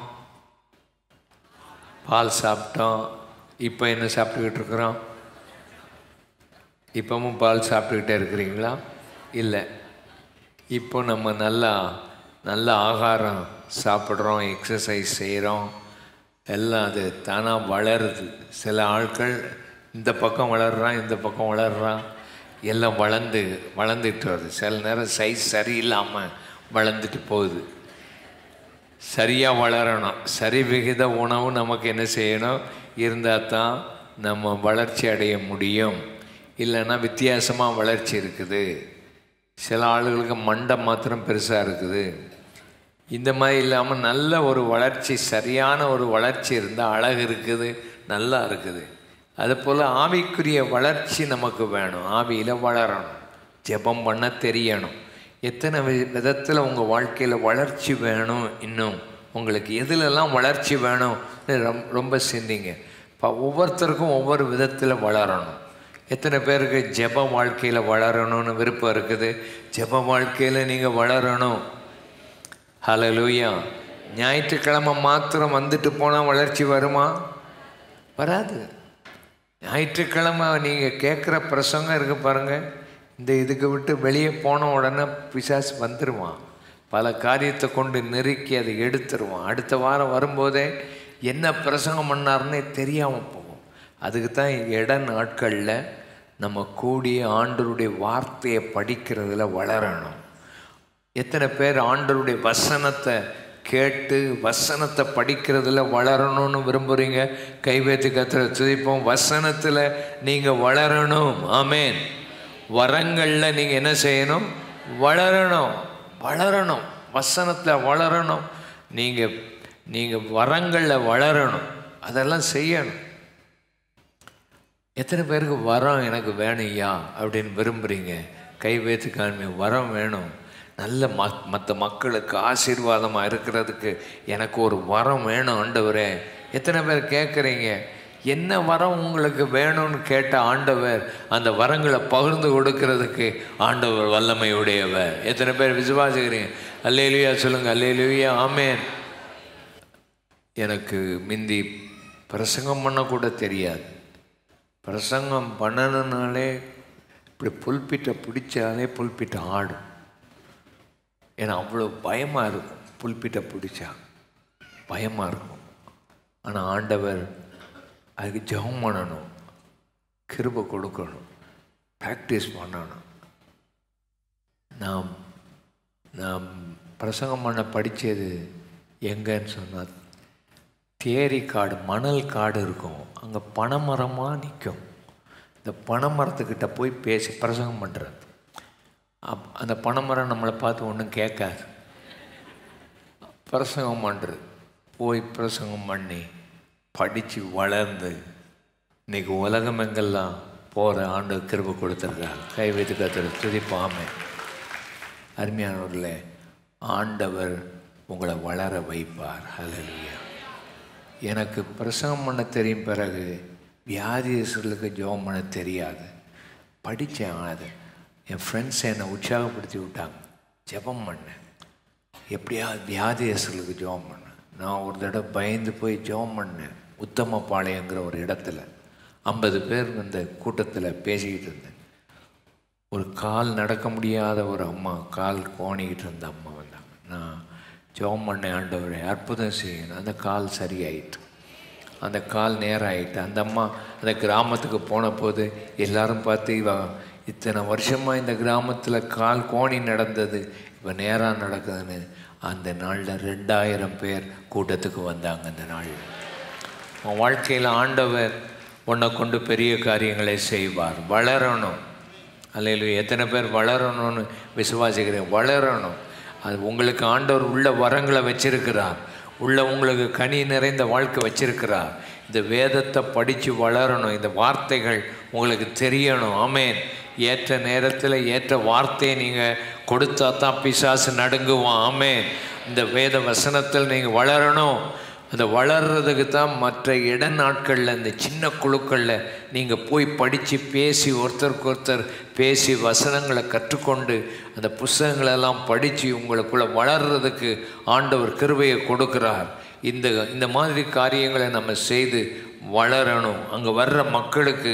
பால் சாப்பிட்டோம். இப்போ என்ன சாப்பிட்டுக்கிட்டு இருக்கிறோம்? இப்போவும் பால் சாப்பிட்டுக்கிட்டே இருக்கிறீங்களா? இல்லை. இப்போ நம்ம நல்லா நல்ல ஆகாரம் சாப்பிட்றோம் எக்ஸசைஸ் செய்கிறோம் எல்லாம் அது தானாக வளருது. சில ஆட்கள் இந்த பக்கம் வளர்றான் இந்த பக்கம் வளர்றான். எல்லாம் வளர்ந்து வளர்ந்துட்டு வருது சில நேரம் சைஸ் சரியில்லாமல் வளர்ந்துட்டு போகுது. சரியாக வளரணும். சரி விகித உணவு நமக்கு என்ன செய்யணும்? இருந்தால் தான் நம்ம வளர்ச்சி அடைய முடியும். இல்லைன்னா வித்தியாசமாக வளர்ச்சி இருக்குது. சில ஆளுகளுக்கு மண்டை மாத்திரம் பெருசாக இருக்குது. இந்த மாதிரி இல்லாமல் நல்ல ஒரு வளர்ச்சி சரியான ஒரு வளர்ச்சி இருந்தால் அழகு இருக்குது நல்லா இருக்குது. அதுபோல் ஆவிக்குரிய வளர்ச்சி நமக்கு வேணும். ஆவியில் வளரணும். ஜெபம் பண்ண தெரியணும். எத்தனை விதத்தில் உங்கள் வாழ்க்கையில் வளர்ச்சி வேணும் இன்னும்? உங்களுக்கு எதுலெல்லாம் வளர்ச்சி வேணும்? ரொம்ப ரொம்ப சிந்திங்க. இப்போ ஒவ்வொருத்தருக்கும் ஒவ்வொரு விதத்தில் வளரணும். எத்தனை பேருக்கு ஜெப வாழ்க்கையில் வளரணும்னு விருப்பம் இருக்குது? ஜெப வாழ்க்கையில் நீங்கள் வளரணும். ஹalleluya ஞாயிற்றுக்கிழமை மாத்திரம் வந்துட்டு போனால் வளர்ச்சி வருமா? வராது. ஞாயிற்றுக்கிழமை நீங்கள் கேட்குற பிரசங்கம் இருக்கு பாருங்கள் இந்த இதுக்கு விட்டு வெளியே போன உடனே பிசாஸ் வந்துடுவான் பல காரியத்தை கொண்டு நெருக்கி அதை எடுத்துருவான். அடுத்த வாரம் வரும்போதே என்ன பிரசங்கம் பண்ணார்னே தெரியாமல் போகும். அதுக்கு தான் இட நாட்களில் நம்ம கூடி ஆண்டருடைய வார்த்தையை படிக்கிறதுல வளரணும். எத்தனை பேர் ஆண்டருடைய வசனத்தை கேட்டு வசனத்தை படிக்கிறதுல வளரணும்னு விரும்புகிறீங்க கைவேற்றி கத்துற துதிப்போம். வசனத்தில் நீங்கள் வளரணும். ஆமேன். வரங்களில் நீங்கள் என்ன செய்யணும்? வளரணும். வளரணும். வசனத்தில் வளரணும். நீங்கள் நீங்கள் வரங்களில் வளரணும். அதெல்லாம் செய்யணும். எத்தனை பேருக்கு வரம் எனக்கு வேணும்யா அப்படின்னு விரும்புகிறீங்க கை வைத்து வரம் வேணும். நல்ல ம மற்ற மக்களுக்கு ஆசீர்வாதமாக இருக்கிறதுக்கு எனக்கு ஒரு வரம் வேணும் ஆண்டவரே. எத்தனை பேர் கேட்குறீங்க என்ன வரம் உங்களுக்கு வேணும்னு கேட்ட ஆண்டவர் அந்த வரங்களை பகிர்ந்து கொடுக்கறதுக்கு ஆண்டவர் வல்லமை உடையவர் எத்தனை பேர் விசுவாசிக்கிறீங்க? அல்லேலுயா சொல்லுங்கள் அல்லேலுயா ஆமேன். எனக்கு மிந்தி பிரசங்கம் பண்ணக்கூட தெரியாது. பிரசங்கம் பண்ணணுனாலே இப்படி புல்பிட்டை பிடிச்சாலே புல்பிட்டை ஆடும். ஏன்னா அவ்வளோ பயமாக இருக்கும். புல்பிட்டை பிடிச்சா பயமாக இருக்கும். ஆனால் ஆண்டவர் அதுக்கு ஜெபம் பண்ணணும். கிருபை கொடுக்கணும். ப்ராக்டிஸ் பண்ணணும். நாம் நாம் பிரசங்கம் பண்ண படித்தது எங்கன்னு சொன்னால் தேரி காடு மணல் காடு இருக்கும். அங்கே பனைமரமாக நிற்கும். இந்த பனைமரத்துக்கிட்ட போய் பேசி பிரசங்கம் பண்ணுறது அப் அந்த பனைமரம் நம்மளை பார்த்து ஒன்றும் கேட்காது. பிரசங்கம் பண்ணுறது போய் பிரசங்கம் பண்ணி படித்து வளர்ந்து இன்னைக்கு உலகம் எங்கெல்லாம் போகிற ஆண்டு கிருப கொடுத்துருக்காங்க கை வைத்து கத்துற துதிப்பாமை. அருமையானவர்களே ஆண்டவர் உங்களை வளர வைப்பார். ஹalleluya. எனக்கு பிரசங்கம் பண்ண தெரியும் பிறகு வியாதியர்களுக்கு ஜோம் பண்ண தெரியாது. படித்தேன் அது என் ஃப்ரெண்ட்ஸ் என்னை உற்சாகப்படுத்தி விட்டாங்க. ஜெபம் பண்ணேன் எப்படியாவது வியாதியர்களுக்கு ஜெபம் பண்ணேன் நான் ஒரு தடவை பயந்து போய் ஜெபம் பண்ணேன் உத்தமபாளையங்கிற ஒரு இடத்துல ஐம்பது பேர் இந்த கூட்டத்தில் பேசிக்கிட்டு இருந்தேன். ஒரு கால் நடக்க முடியாத ஒரு அம்மா கால் கோணிக்கிட்டு இருந்த அம்மா வந்தாங்க. நான் ஜெபம் பண்ண ஆண்டவரை அற்புதம் செய்யணும். அந்த கால் சரியாயிட்டு. அந்த கால் நேரம் ஆயிட்டு அந்த அம்மா அந்த கிராமத்துக்கு போன போது எல்லாரும் பார்த்து இவன் இத்தனை வருஷமாக இந்த கிராமத்தில் கால் கோணி நடந்தது. இப்போ நேராக நடக்குதுன்னு. அந்த நாளில் ரெண்டாயிரம் பேர் கூட்டத்துக்கு வந்தாங்க அந்த நாளில் உன் வாழ்க்கையில் ஆண்டவர் உன்னை கொண்டு பெரிய காரியங்களை செய்வார். வளரணும். அல்லையில எத்தனை பேர் வளரணும்னு விசுவாசிக்கிறேன் வளரணும். அது உங்களுக்கு ஆண்டவர் உள்ள வரங்களை வச்சிருக்கிறார். உள்ள உங்களுக்கு கனி நிறைந்த வாழ்க்கை வச்சிருக்கிறார். இந்த வேதத்தை படித்து வளரணும். இந்த வார்த்தைகள் உங்களுக்கு தெரியணும். ஆமேன். ஏற்ற நேரத்தில் ஏற்ற வார்த்தையை நீங்கள் கொடுத்தா தான் பிசாசு நடுங்குவான். ஆமே இந்த வேத வசனத்தில் நீங்கள் வளரணும். அந்த வளர்றதுக்கு தான் மற்ற இட நாட்களில் இந்த சின்ன குழுக்களில் நீங்கள் போய் படித்து பேசி ஒருத்தருக்கு ஒருத்தர் பேசி வசனங்களை கற்றுக்கொண்டு அந்த புஸ்தகங்களெல்லாம் படித்து உங்களுக்குள்ளே வளர்றதுக்கு ஆண்டவர் கிருபையை கொடுக்குறார். இந்த இந்த மாதிரி காரியங்களை நம்ம செய்து வளரணும். அங்கே வர்ற மக்களுக்கு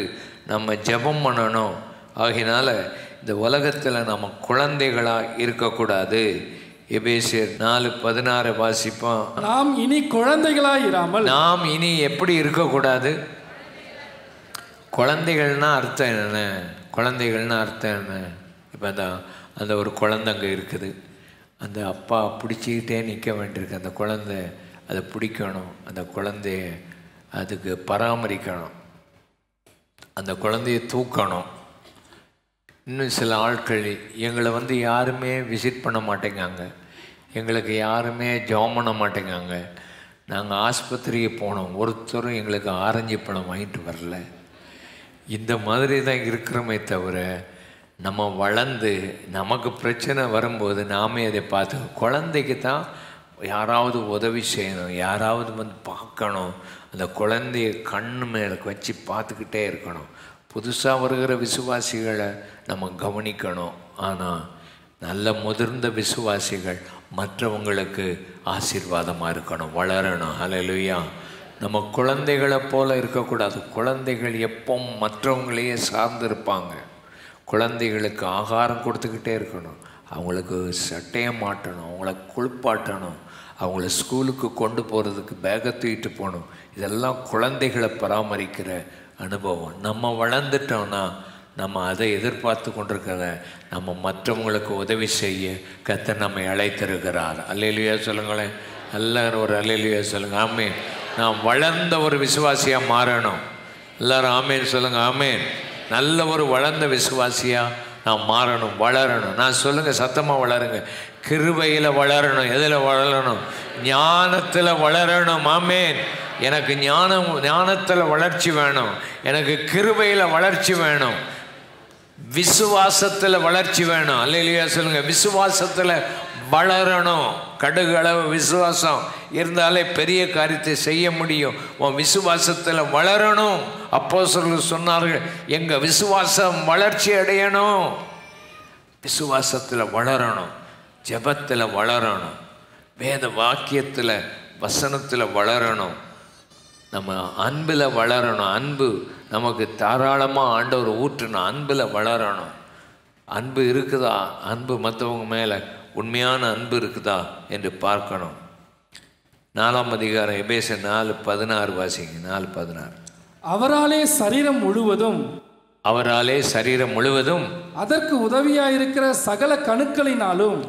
நம்ம ஜெபம் பண்ணணும். ஆகையினால இந்த உலகத்தில் நம்ம குழந்தைகளாக இருக்கக்கூடாது. எபேசியர் நாலு பதினாறு வாசிப்போம். நாம் இனி குழந்தைகளாய் இராமல். நாம் இனி எப்படி இருக்கக்கூடாது? குழந்தைகள்னா அர்த்தம் என்ன? குழந்தைகள்னா அர்த்தம் என்ன? இப்போ அந்த அந்த ஒரு குழந்தை அங்கே இருக்குது. அந்த அப்பா பிடிச்சிக்கிட்டே நிற்க வேண்டியிருக்கு. அந்த குழந்தை அதை பிடிக்கணும். அந்த குழந்தைய அதுக்கு பராமரிக்கணும். அந்த குழந்தைய தூக்கணும். இன்னும் சில ஆட்கள் எங்களை வந்து யாருமே விசிட் பண்ண மாட்டேங்காங்க. எங்களுக்கு யாருமே ஜாம் பண்ண மாட்டேங்காங்க. நாங்கள் ஆஸ்பத்திரிக்கு போனோம். ஒருத்தரும் எங்களுக்கு ஆரஞ்சு பழம் வாங்கிட்டு வரல. இந்த மாதிரி தான் இருக்கிறோமே தவிர நம்ம வளர்ந்து நமக்கு பிரச்சனை வரும்போது நாமே அதை பார்த்து குழந்தைக்கு தான் யாராவது உதவி செய்யணும். யாராவது வந்து பார்க்கணும். அந்த குழந்தைய கண் மேலே வச்சு பார்த்துக்கிட்டே இருக்கணும். புதுசாக வருகிற விசுவாசிகளை நம்ம கவனிக்கணும். ஆனால் நல்ல முதிர்ந்த விசுவாசிகள் மற்றவங்களுக்கு ஆசீர்வாதமாக இருக்கணும். வளரணும். ஹalleluya. நம்ம குழந்தைகளை போல் இருக்கக்கூடாது. குழந்தைகள் எப்போ மற்றவங்களையே சார்ந்து இருப்பாங்க குழந்தைகளுக்கு ஆகாரம் கொடுத்துக்கிட்டே இருக்கணும். அவங்களுக்கு சட்டையை மாட்டணும். அவங்கள குளிப்பாட்டணும். அவங்கள ஸ்கூலுக்கு கொண்டு போகிறதுக்கு பேக்கை தூக்கிட்டு போகணும். இதெல்லாம் குழந்தைகளை பராமரிக்கிற அனுபவம். நம்ம வளர்ந்துட்டோம்னா நம்ம அதை எதிர்பார்த்து கொண்டிருக்கிறத நம்ம மற்றவங்களுக்கு உதவி செய்ய கத்த நம்மை அழைத்திருக்கிறார். அல்லையிலையா சொல்லுங்களேன். எல்லாரும் ஒரு அல்லையிலையா சொல்லுங்கள் ஆமேன். நாம் வளர்ந்த ஒரு விசுவாசியாக மாறணும். எல்லாரும் ஆமேன் சொல்லுங்கள் ஆமேன். நல்ல ஒரு வளர்ந்த விசுவாசியாக நாம் மாறணும் வளரணும். நான் சொல்லுங்கள் சத்தமாக வளருங்க. கிருபையில் வளரணும். எதில் வளரணும்? ஞானத்தில் வளரணும். ஆமேன். எனக்கு ஞானம் ஞானத்தில் வளர்ச்சி வேணும். எனக்கு கிருபையில் வளர்ச்சி வேணும். விசுவாசத்தில் வளர்ச்சி வேணும். அல்லையா சொல்லுங்க. விசுவாசத்தில் வளரணும். கடுகு அளவு விசுவாசம். இருந்தாலே பெரிய காரியத்தை செய்ய முடியும். உன் விசுவாசத்தில் வளரணும். அப்போ சொன்னார்கள் எங்கள் விசுவாசம் வளர்ச்சி அடையணும். விசுவாசத்தில் வளரணும். ஜெபத்தில் வளரணும். வேத வாக்கியத்தில் வசனத்தில் வளரணும். நம்ம அன்பில் வளரணும். அன்பு நமக்கு தாராளமாக ஆண்டவர் ஊற்றணும் அன்பில் வளரணும். அன்பு இருக்குதா? அன்பு மற்றவங்க மேலே உண்மையான அன்பு இருக்குதா என்று பார்க்கணும். நாலாம் அதிகாரம் எபேச நாலு பதினாறு வாசிங்க. நாலு பதினாறு. அவராலே சரீரம் முழுவதும் அவராலே சரீரம் முழுவதும் அதற்கு உதவியாயிருக்கிற சகல கணுக்களினாலும்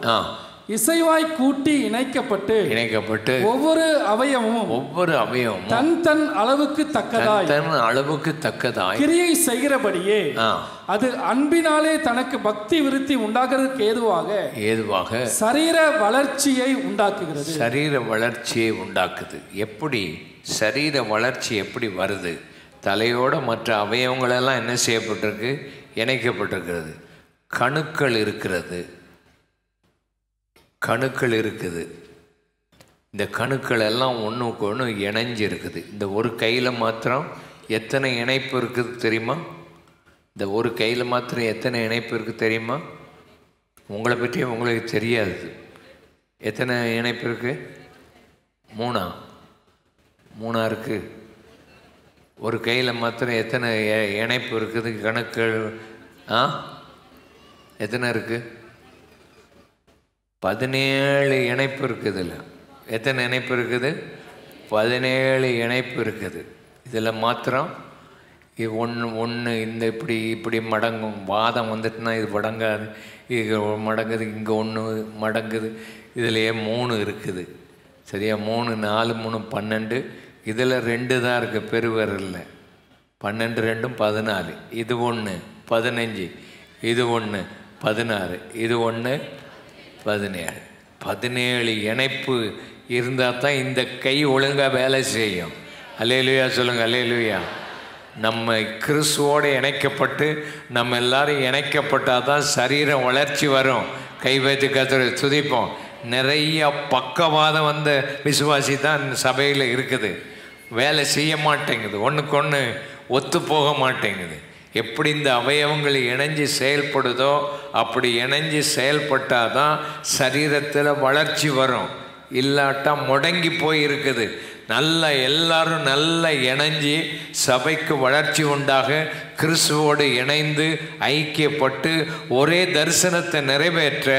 இசைவாய் கூட்டி இணைக்கப்பட்டு இணைக்கப்பட்டு ஒவ்வொரு அவயவமும் ஒவ்வொரு அவயவமும் தன் தன் அளவுக்கு தக்கதாய் தன் அளவுக்கு தக்கதாய் கிரியை செய்கிறபடியே அது அன்பினாலே தனக்கு பக்தி விருத்தி உண்டாகிறதுக்கு ஏதுவாக ஏதுவாக சரீர வளர்ச்சியை உண்டாக்குகிறது. சரீர வளர்ச்சியை உண்டாக்குது. எப்படி? சரீர வளர்ச்சி எப்படி வருது? தலையோட மற்ற அவயவங்களெல்லாம் என்ன செய்யப்பட்டிருக்கு? இணைக்கப்பட்டிருக்கிறது. கணுக்கள் இருக்கிறது. கணுக்கள் இருக்குது. இந்த கணுக்கள் எல்லாம் ஒன்றுக்கு ஒன்று இணைஞ்சிருக்குது. இந்த ஒரு கையில் மாத்திரம் எத்தனை இணைப்பு இருக்குது தெரியுமா? இந்த ஒரு கையில் மாத்திரம் எத்தனை இணைப்பு இருக்குது தெரியுமா? உங்களை பற்றி உங்களுக்கு தெரியாது. எத்தனை இணைப்பு இருக்குது மூணா? மூணா இருக்குது ஒரு கையில் மாத்திரம் எத்தனை இணைப்பு இருக்குது? கணக்குகள் ஆ? எத்தனை இருக்குது பதினேழு இணைப்பு இருக்குது இதில் எத்தனை இணைப்பு இருக்குது? பதினேழு இணைப்பு இருக்குது. இதில் மாத்திரம் இது ஒன்று ஒன்று இந்த இப்படி இப்படி மடங்கும். வாதம் வந்துட்டுனா இது மடங்காது இது மடங்குது இங்கே ஒன்று மடங்குது. இதுலேயே மூணு இருக்குது. சரியா? மூணு நாலு மூணு பன்னெண்டு. இதில் ரெண்டு தான் இருக்குது பெருவரில் பன்னெண்டு ரெண்டும் பதினாலு. இது ஒன்று பதினஞ்சு. இது ஒன்று பதினாறு. இது ஒன்று பதினேழு. பதினேழு இணைப்பு இருந்தால் தான் இந்த கை ஒழுங்காக வேலை செய்யும். அல்லேலுயா சொல்லுங்கள் அல்லேலுயா. நம்ம கிறிஸ்துவோடு இணைக்கப்பட்டு நம்ம எல்லாரும் இணைக்கப்பட்டால் தான் சரீரம் வளர்ச்சி வரும். கை வைத்து கத்துற துதிப்போம். நிறைய பக்கவாதம் வந்த விசுவாசி தான் சபையில் இருக்குது. வேலை செய்ய மாட்டேங்குது. ஒன்றுக்கு ஒன்று ஒத்து போக மாட்டேங்குது. எப்படி இந்த அவயவங்கள் இணைஞ்சு செயல்படுதோ அப்படி இணைஞ்சு செயல்பட்டால் தான் சரீரத்தில் வளர்ச்சி வரும். இல்லாட்டா முடங்கி போய் இருக்குது நல்ல எல்லாரும் நல்ல இணைஞ்சு சபைக்கு வளர்ச்சி உண்டாக கிறிஸ்துவோடு இணைந்து ஐக்கியப்பட்டு ஒரே தரிசனத்தை நிறைவேற்ற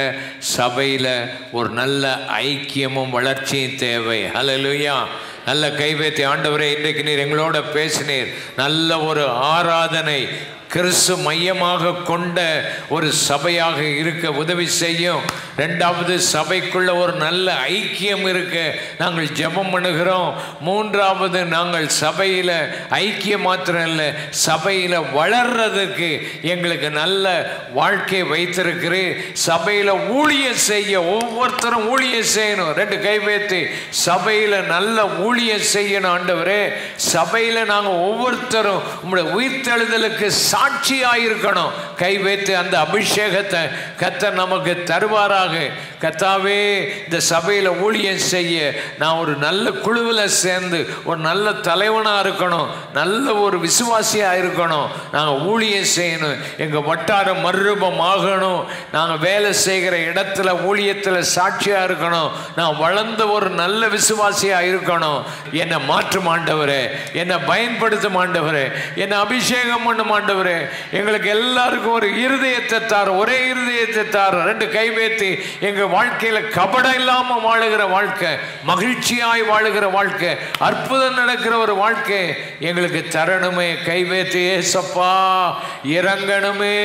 சபையில் ஒரு நல்ல ஐக்கியமும் வளர்ச்சியும் தேவை. ஹலலுயா நல்ல கைவேத்தி ஆண்டவரே இன்றைக்கு நீர் எங்களோட பேசினீர். நல்ல ஒரு ஆராதனை கிறிஸ்து மையமாக கொண்ட ஒரு சபையாக இருக்க உதவி செய்யும். ரெண்டாவது சபைக்குள்ள ஒரு நல்ல ஐக்கியம் இருக்க நாங்கள் ஜெபம் பண்ணுகிறோம். மூன்றாவது நாங்கள் சபையில் ஐக்கியம் மாத்திரம் இல்லை சபையில் வளர்றதுக்கு எங்களுக்கு நல்ல வாழ்க்கை வைத்திருக்கிறேன். சபையில் ஊழியம் செய்ய ஒவ்வொருத்தரும் ஊழியம் செய்யணும். ரெண்டு கை சபையில் நல்ல ஊழியம் செய்யணும் ஆண்டவரே. சபையில் நாங்கள் ஒவ்வொருத்தரும் உங்களுடைய உயிர்த்தெழுதலுக்கு சாட்சியாக இருக்கணும் கை வைத்து அந்த அபிஷேகத்தை கத்தர் நமக்கு தருவாராக. கத்தாவே இந்த சபையில் ஊழியம் செய்ய நான் ஒரு நல்ல குழுவில் சேர்ந்து ஒரு நல்ல தலைவனாக இருக்கணும். நல்ல ஒரு விசுவாசியாக இருக்கணும். நாங்கள் ஊழியம் செய்யணும். எங்கள் வட்டாரம் மறுரூபம் ஆகணும். நாங்கள் வேலை செய்கிற இடத்துல ஊழியத்தில் சாட்சியாக இருக்கணும். நான் வளர்ந்த ஒரு நல்ல விசுவாசியாக இருக்கணும். என்னை மாற்று மாண்டவரே என்னை பயன்படுத்த மாண்டவரே என்னை அபிஷேகம் பண்ணும் ஆண்டவரே எங்களுக்கு எல்லாருக்கும் ஒரு இருதயத்தை தார் ஒரே இருதயத்தை தார். ரெண்டு கைவேத்தி எங்கள் வாழ்க்கையில் கபடம் இல்லாமல் வாழுகிற வாழ்க்கை மகிழ்ச்சியாய் வாழுகிற வாழ்க்கை அற்புதம் நடக்கிற ஒரு வாழ்க்கை எங்களுக்கு தரணுமே. கை ஏசப்பா இறங்கணுமே.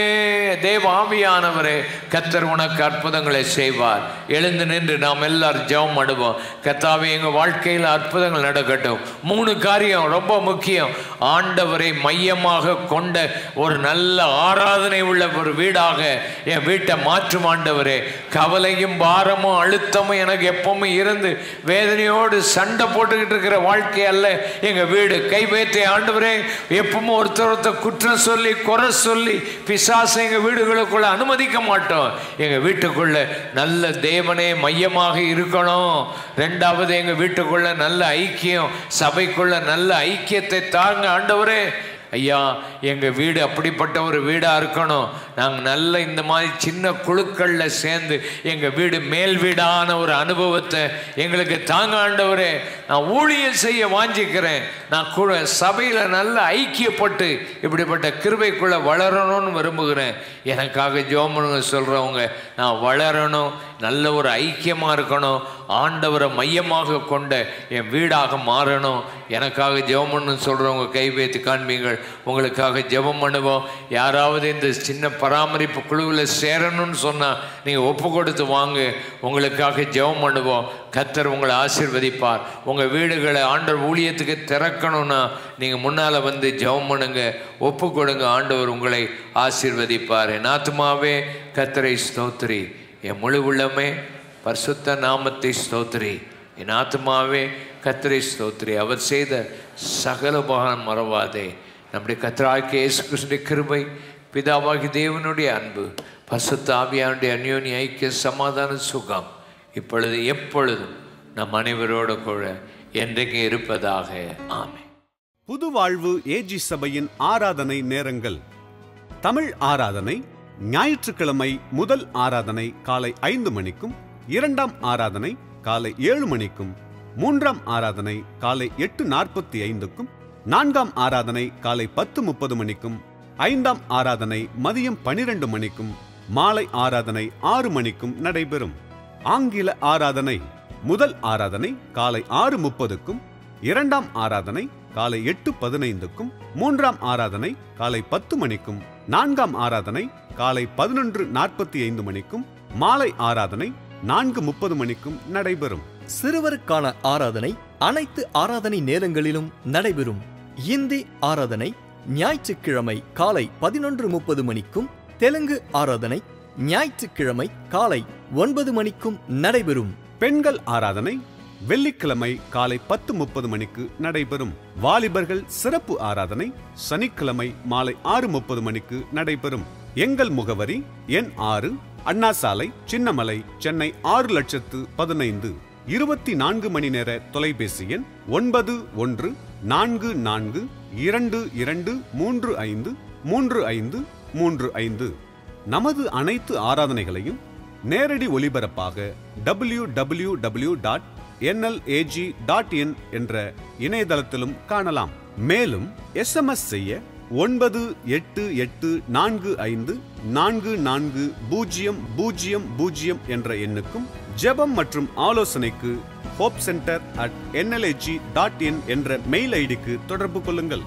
தேவ ஆவியானவரே கத்தர் உனக்கு அற்புதங்களை செய்வார். எழுந்து நின்று நாம் எல்லாரும் ஜெபம் அடுவோம் கத்தாவே எங்கள் வாழ்க்கையில் அற்புதங்கள் நடக்கட்டும். மூணு காரியம் ரொம்ப முக்கியம். ஆண்டவரை மையமாக கொண்ட ஒரு நல்ல ஆராதனை உள்ள ஒரு வீடாக என் வீட்டை மாற்றும் ஆண்டவரே. கவலையும் பாரமும் அழுத்தமும் எனக்கு எப்பவுமே இருந்து வேதனையோடு சண்டை போட்டுக்கிட்டு இருக்கிற வாழ்க்கை அல்ல. எங்கள் வீடு கை ஆண்டவரே எப்பவும் ஒருத்தர் ஒருத்தர் குற்றம் சொல்லி குறை சொல்லி பிசாசை எங்கள் வீடுகளுக்குள்ள அனுமதிக்க மாட்டோம். எங்கள் வீட்டுக்குள்ள நல்ல தேவனே மையமாக இருக்கணும். ரெண்டாவது எங்கள் வீட்டுக்குள்ள நல்ல ஐக்கியம் சபைக்குள்ள நல்ல ஐக்கியத்தை தாங்க ஆண்டவரே. ஐயா எங்கள் வீடு அப்படிப்பட்ட ஒரு வீடாக இருக்கணும். நாங்கள் நல்ல இந்த மாதிரி சின்ன குழுக்களில் சேர்ந்து எங்கள் வீடு மேல் வீடான ஒரு அனுபவத்தை எங்களுக்கு தாங்க ஆண்டவரே. நான் ஊழியம் செய்ய வாஞ்சிக்கிறேன். நான் குழு சபையில் நல்ல ஐக்கியப்பட்டு இப்படிப்பட்ட கிருபைக்குள்ளே வளரணும்னு விரும்புகிறேன். எனக்காக ஜோமனுங்க சொல்கிறவங்க நான் வளரணும் நல்ல ஒரு ஐக்கியமாக இருக்கணும். ஆண்டவரை மையமாக கொண்ட என் வீடாக மாறணும். எனக்காக ஜெபம் பண்ணு சொல்கிறவங்க கை வைத்து காண்பீங்கள் உங்களுக்காக ஜெபம் பண்ணுவோம். யாராவது இந்த சின்ன பராமரிப்பு குழுவில் சேரணும்னு சொன்னால் நீங்கள் ஒப்பு கொடுத்து வாங்க. உங்களுக்காக ஜெபம் பண்ணுவோம். கத்தர் உங்களை ஆசீர்வதிப்பார். உங்கள் வீடுகளை ஆண்டவர் ஊழியத்துக்கு திறக்கணும்னா நீங்கள் முன்னால் வந்து ஜெபம் பண்ணுங்க. ஒப்பு கொடுங்க. ஆண்டவர் உங்களை ஆசிர்வதிப்பார். என் ஆத்மாவே கத்தரை ஸ்தோத்ரி என் முழு உள்ளமே பரிசுத்த நாமத்தை ஸ்தோத்திரி. என் ஆத்மாவே கத்திரை ஸ்தோத்திரி. அவர் செய்த சகல உபகாரம் மறவாதே. நம்முடைய கத்திராக்கிய இயேசு கிருஷ்ணனுடைய கிருபை பிதாவாகி தேவனுடைய அன்பு பரிசுத்த ஆவியானுடைய அந்யோனி ஐக்கிய சமாதான சுகம் இப்பொழுது எப்பொழுதும் நம் அனைவரோடு கூட என்றைக்கு இருப்பதாக. ஆமை புது வாழ்வு ஏஜி சபையின் ஆராதனை நேரங்கள். தமிழ் ஆராதனை ஞாயிற்றுக்கிழமை முதல் ஆராதனை காலை ஐந்து மணிக்கும் இரண்டாம் ஆராதனை காலை ஏழு மணிக்கும் மூன்றாம் ஆராதனை காலை எட்டு நாற்பத்தி ஐந்துக்கும் நான்காம் ஆராதனை காலை பத்து முப்பது மணிக்கும் ஐந்தாம் ஆராதனை மதியம் பனிரெண்டு மணிக்கும் மாலை ஆராதனை ஆறு மணிக்கும் நடைபெறும். ஆங்கில ஆராதனை முதல் ஆராதனை காலை ஆறு முப்பதுக்கும் இரண்டாம் ஆராதனை காலை எட்டு பதினைந்துக்கும் மூன்றாம் ஆராதனை காலை பத்து மணிக்கும் நான்காம் ஆராதனை காலை பதினொன்று நாற்பத்தி ஐந்து மணிக்கும் மாலை ஆராதனை நான்கு முப்பது மணிக்கும் நடைபெறும். சிறுவருக்கான ஆராதனை அனைத்து ஆராதனை நேரங்களிலும் நடைபெறும். இந்தி ஆராதனை ஞாயிற்றுக்கிழமை காலை பதினொன்று முப்பது மணிக்கும் தெலுங்கு ஆராதனை ஞாயிற்றுக்கிழமை காலை ஒன்பது மணிக்கும் நடைபெறும். பெண்கள் ஆராதனை வெள்ளிக்கிழமை காலை பத்து முப்பது மணிக்கு நடைபெறும். வாலிபர்கள் சிறப்பு ஆராதனை சனிக்கிழமை மாலை ஆறு முப்பது மணிக்கு நடைபெறும். எங்கள் முகவரி எண் ஆறு அண்ணா சாலை சின்னமலை சென்னை ஆறு லட்சத்து பதினைந்து இருபத்தி நான்கு மணி நேர தொலைபேசி எண் ஒன்பது ஒன்று நான்கு நான்கு இரண்டு இரண்டு மூன்று ஐந்து மூன்று ஐந்து மூன்று ஐந்து. நமது அனைத்து ஆராதனைகளையும் நேரடி ஒளிபரப்பாக W W W dot NLAG dot in என்ற இணையதளத்திலும் காணலாம். மேலும் எஸ்எம்எஸ் செய்ய ஒன்பது எட்டு எட்டு நான்கு ஐந்து நான்கு நான்கு பூஜ்ஜியம் பூஜ்ஜியம் பூஜ்ஜியம் என்ற எண்ணுக்கும் ஜெபம் மற்றும் ஆலோசனைக்கு hope centre at NLAG dot in என்ற மெயில் ஐடிக்கு தொடர்பு கொள்ளுங்கள்.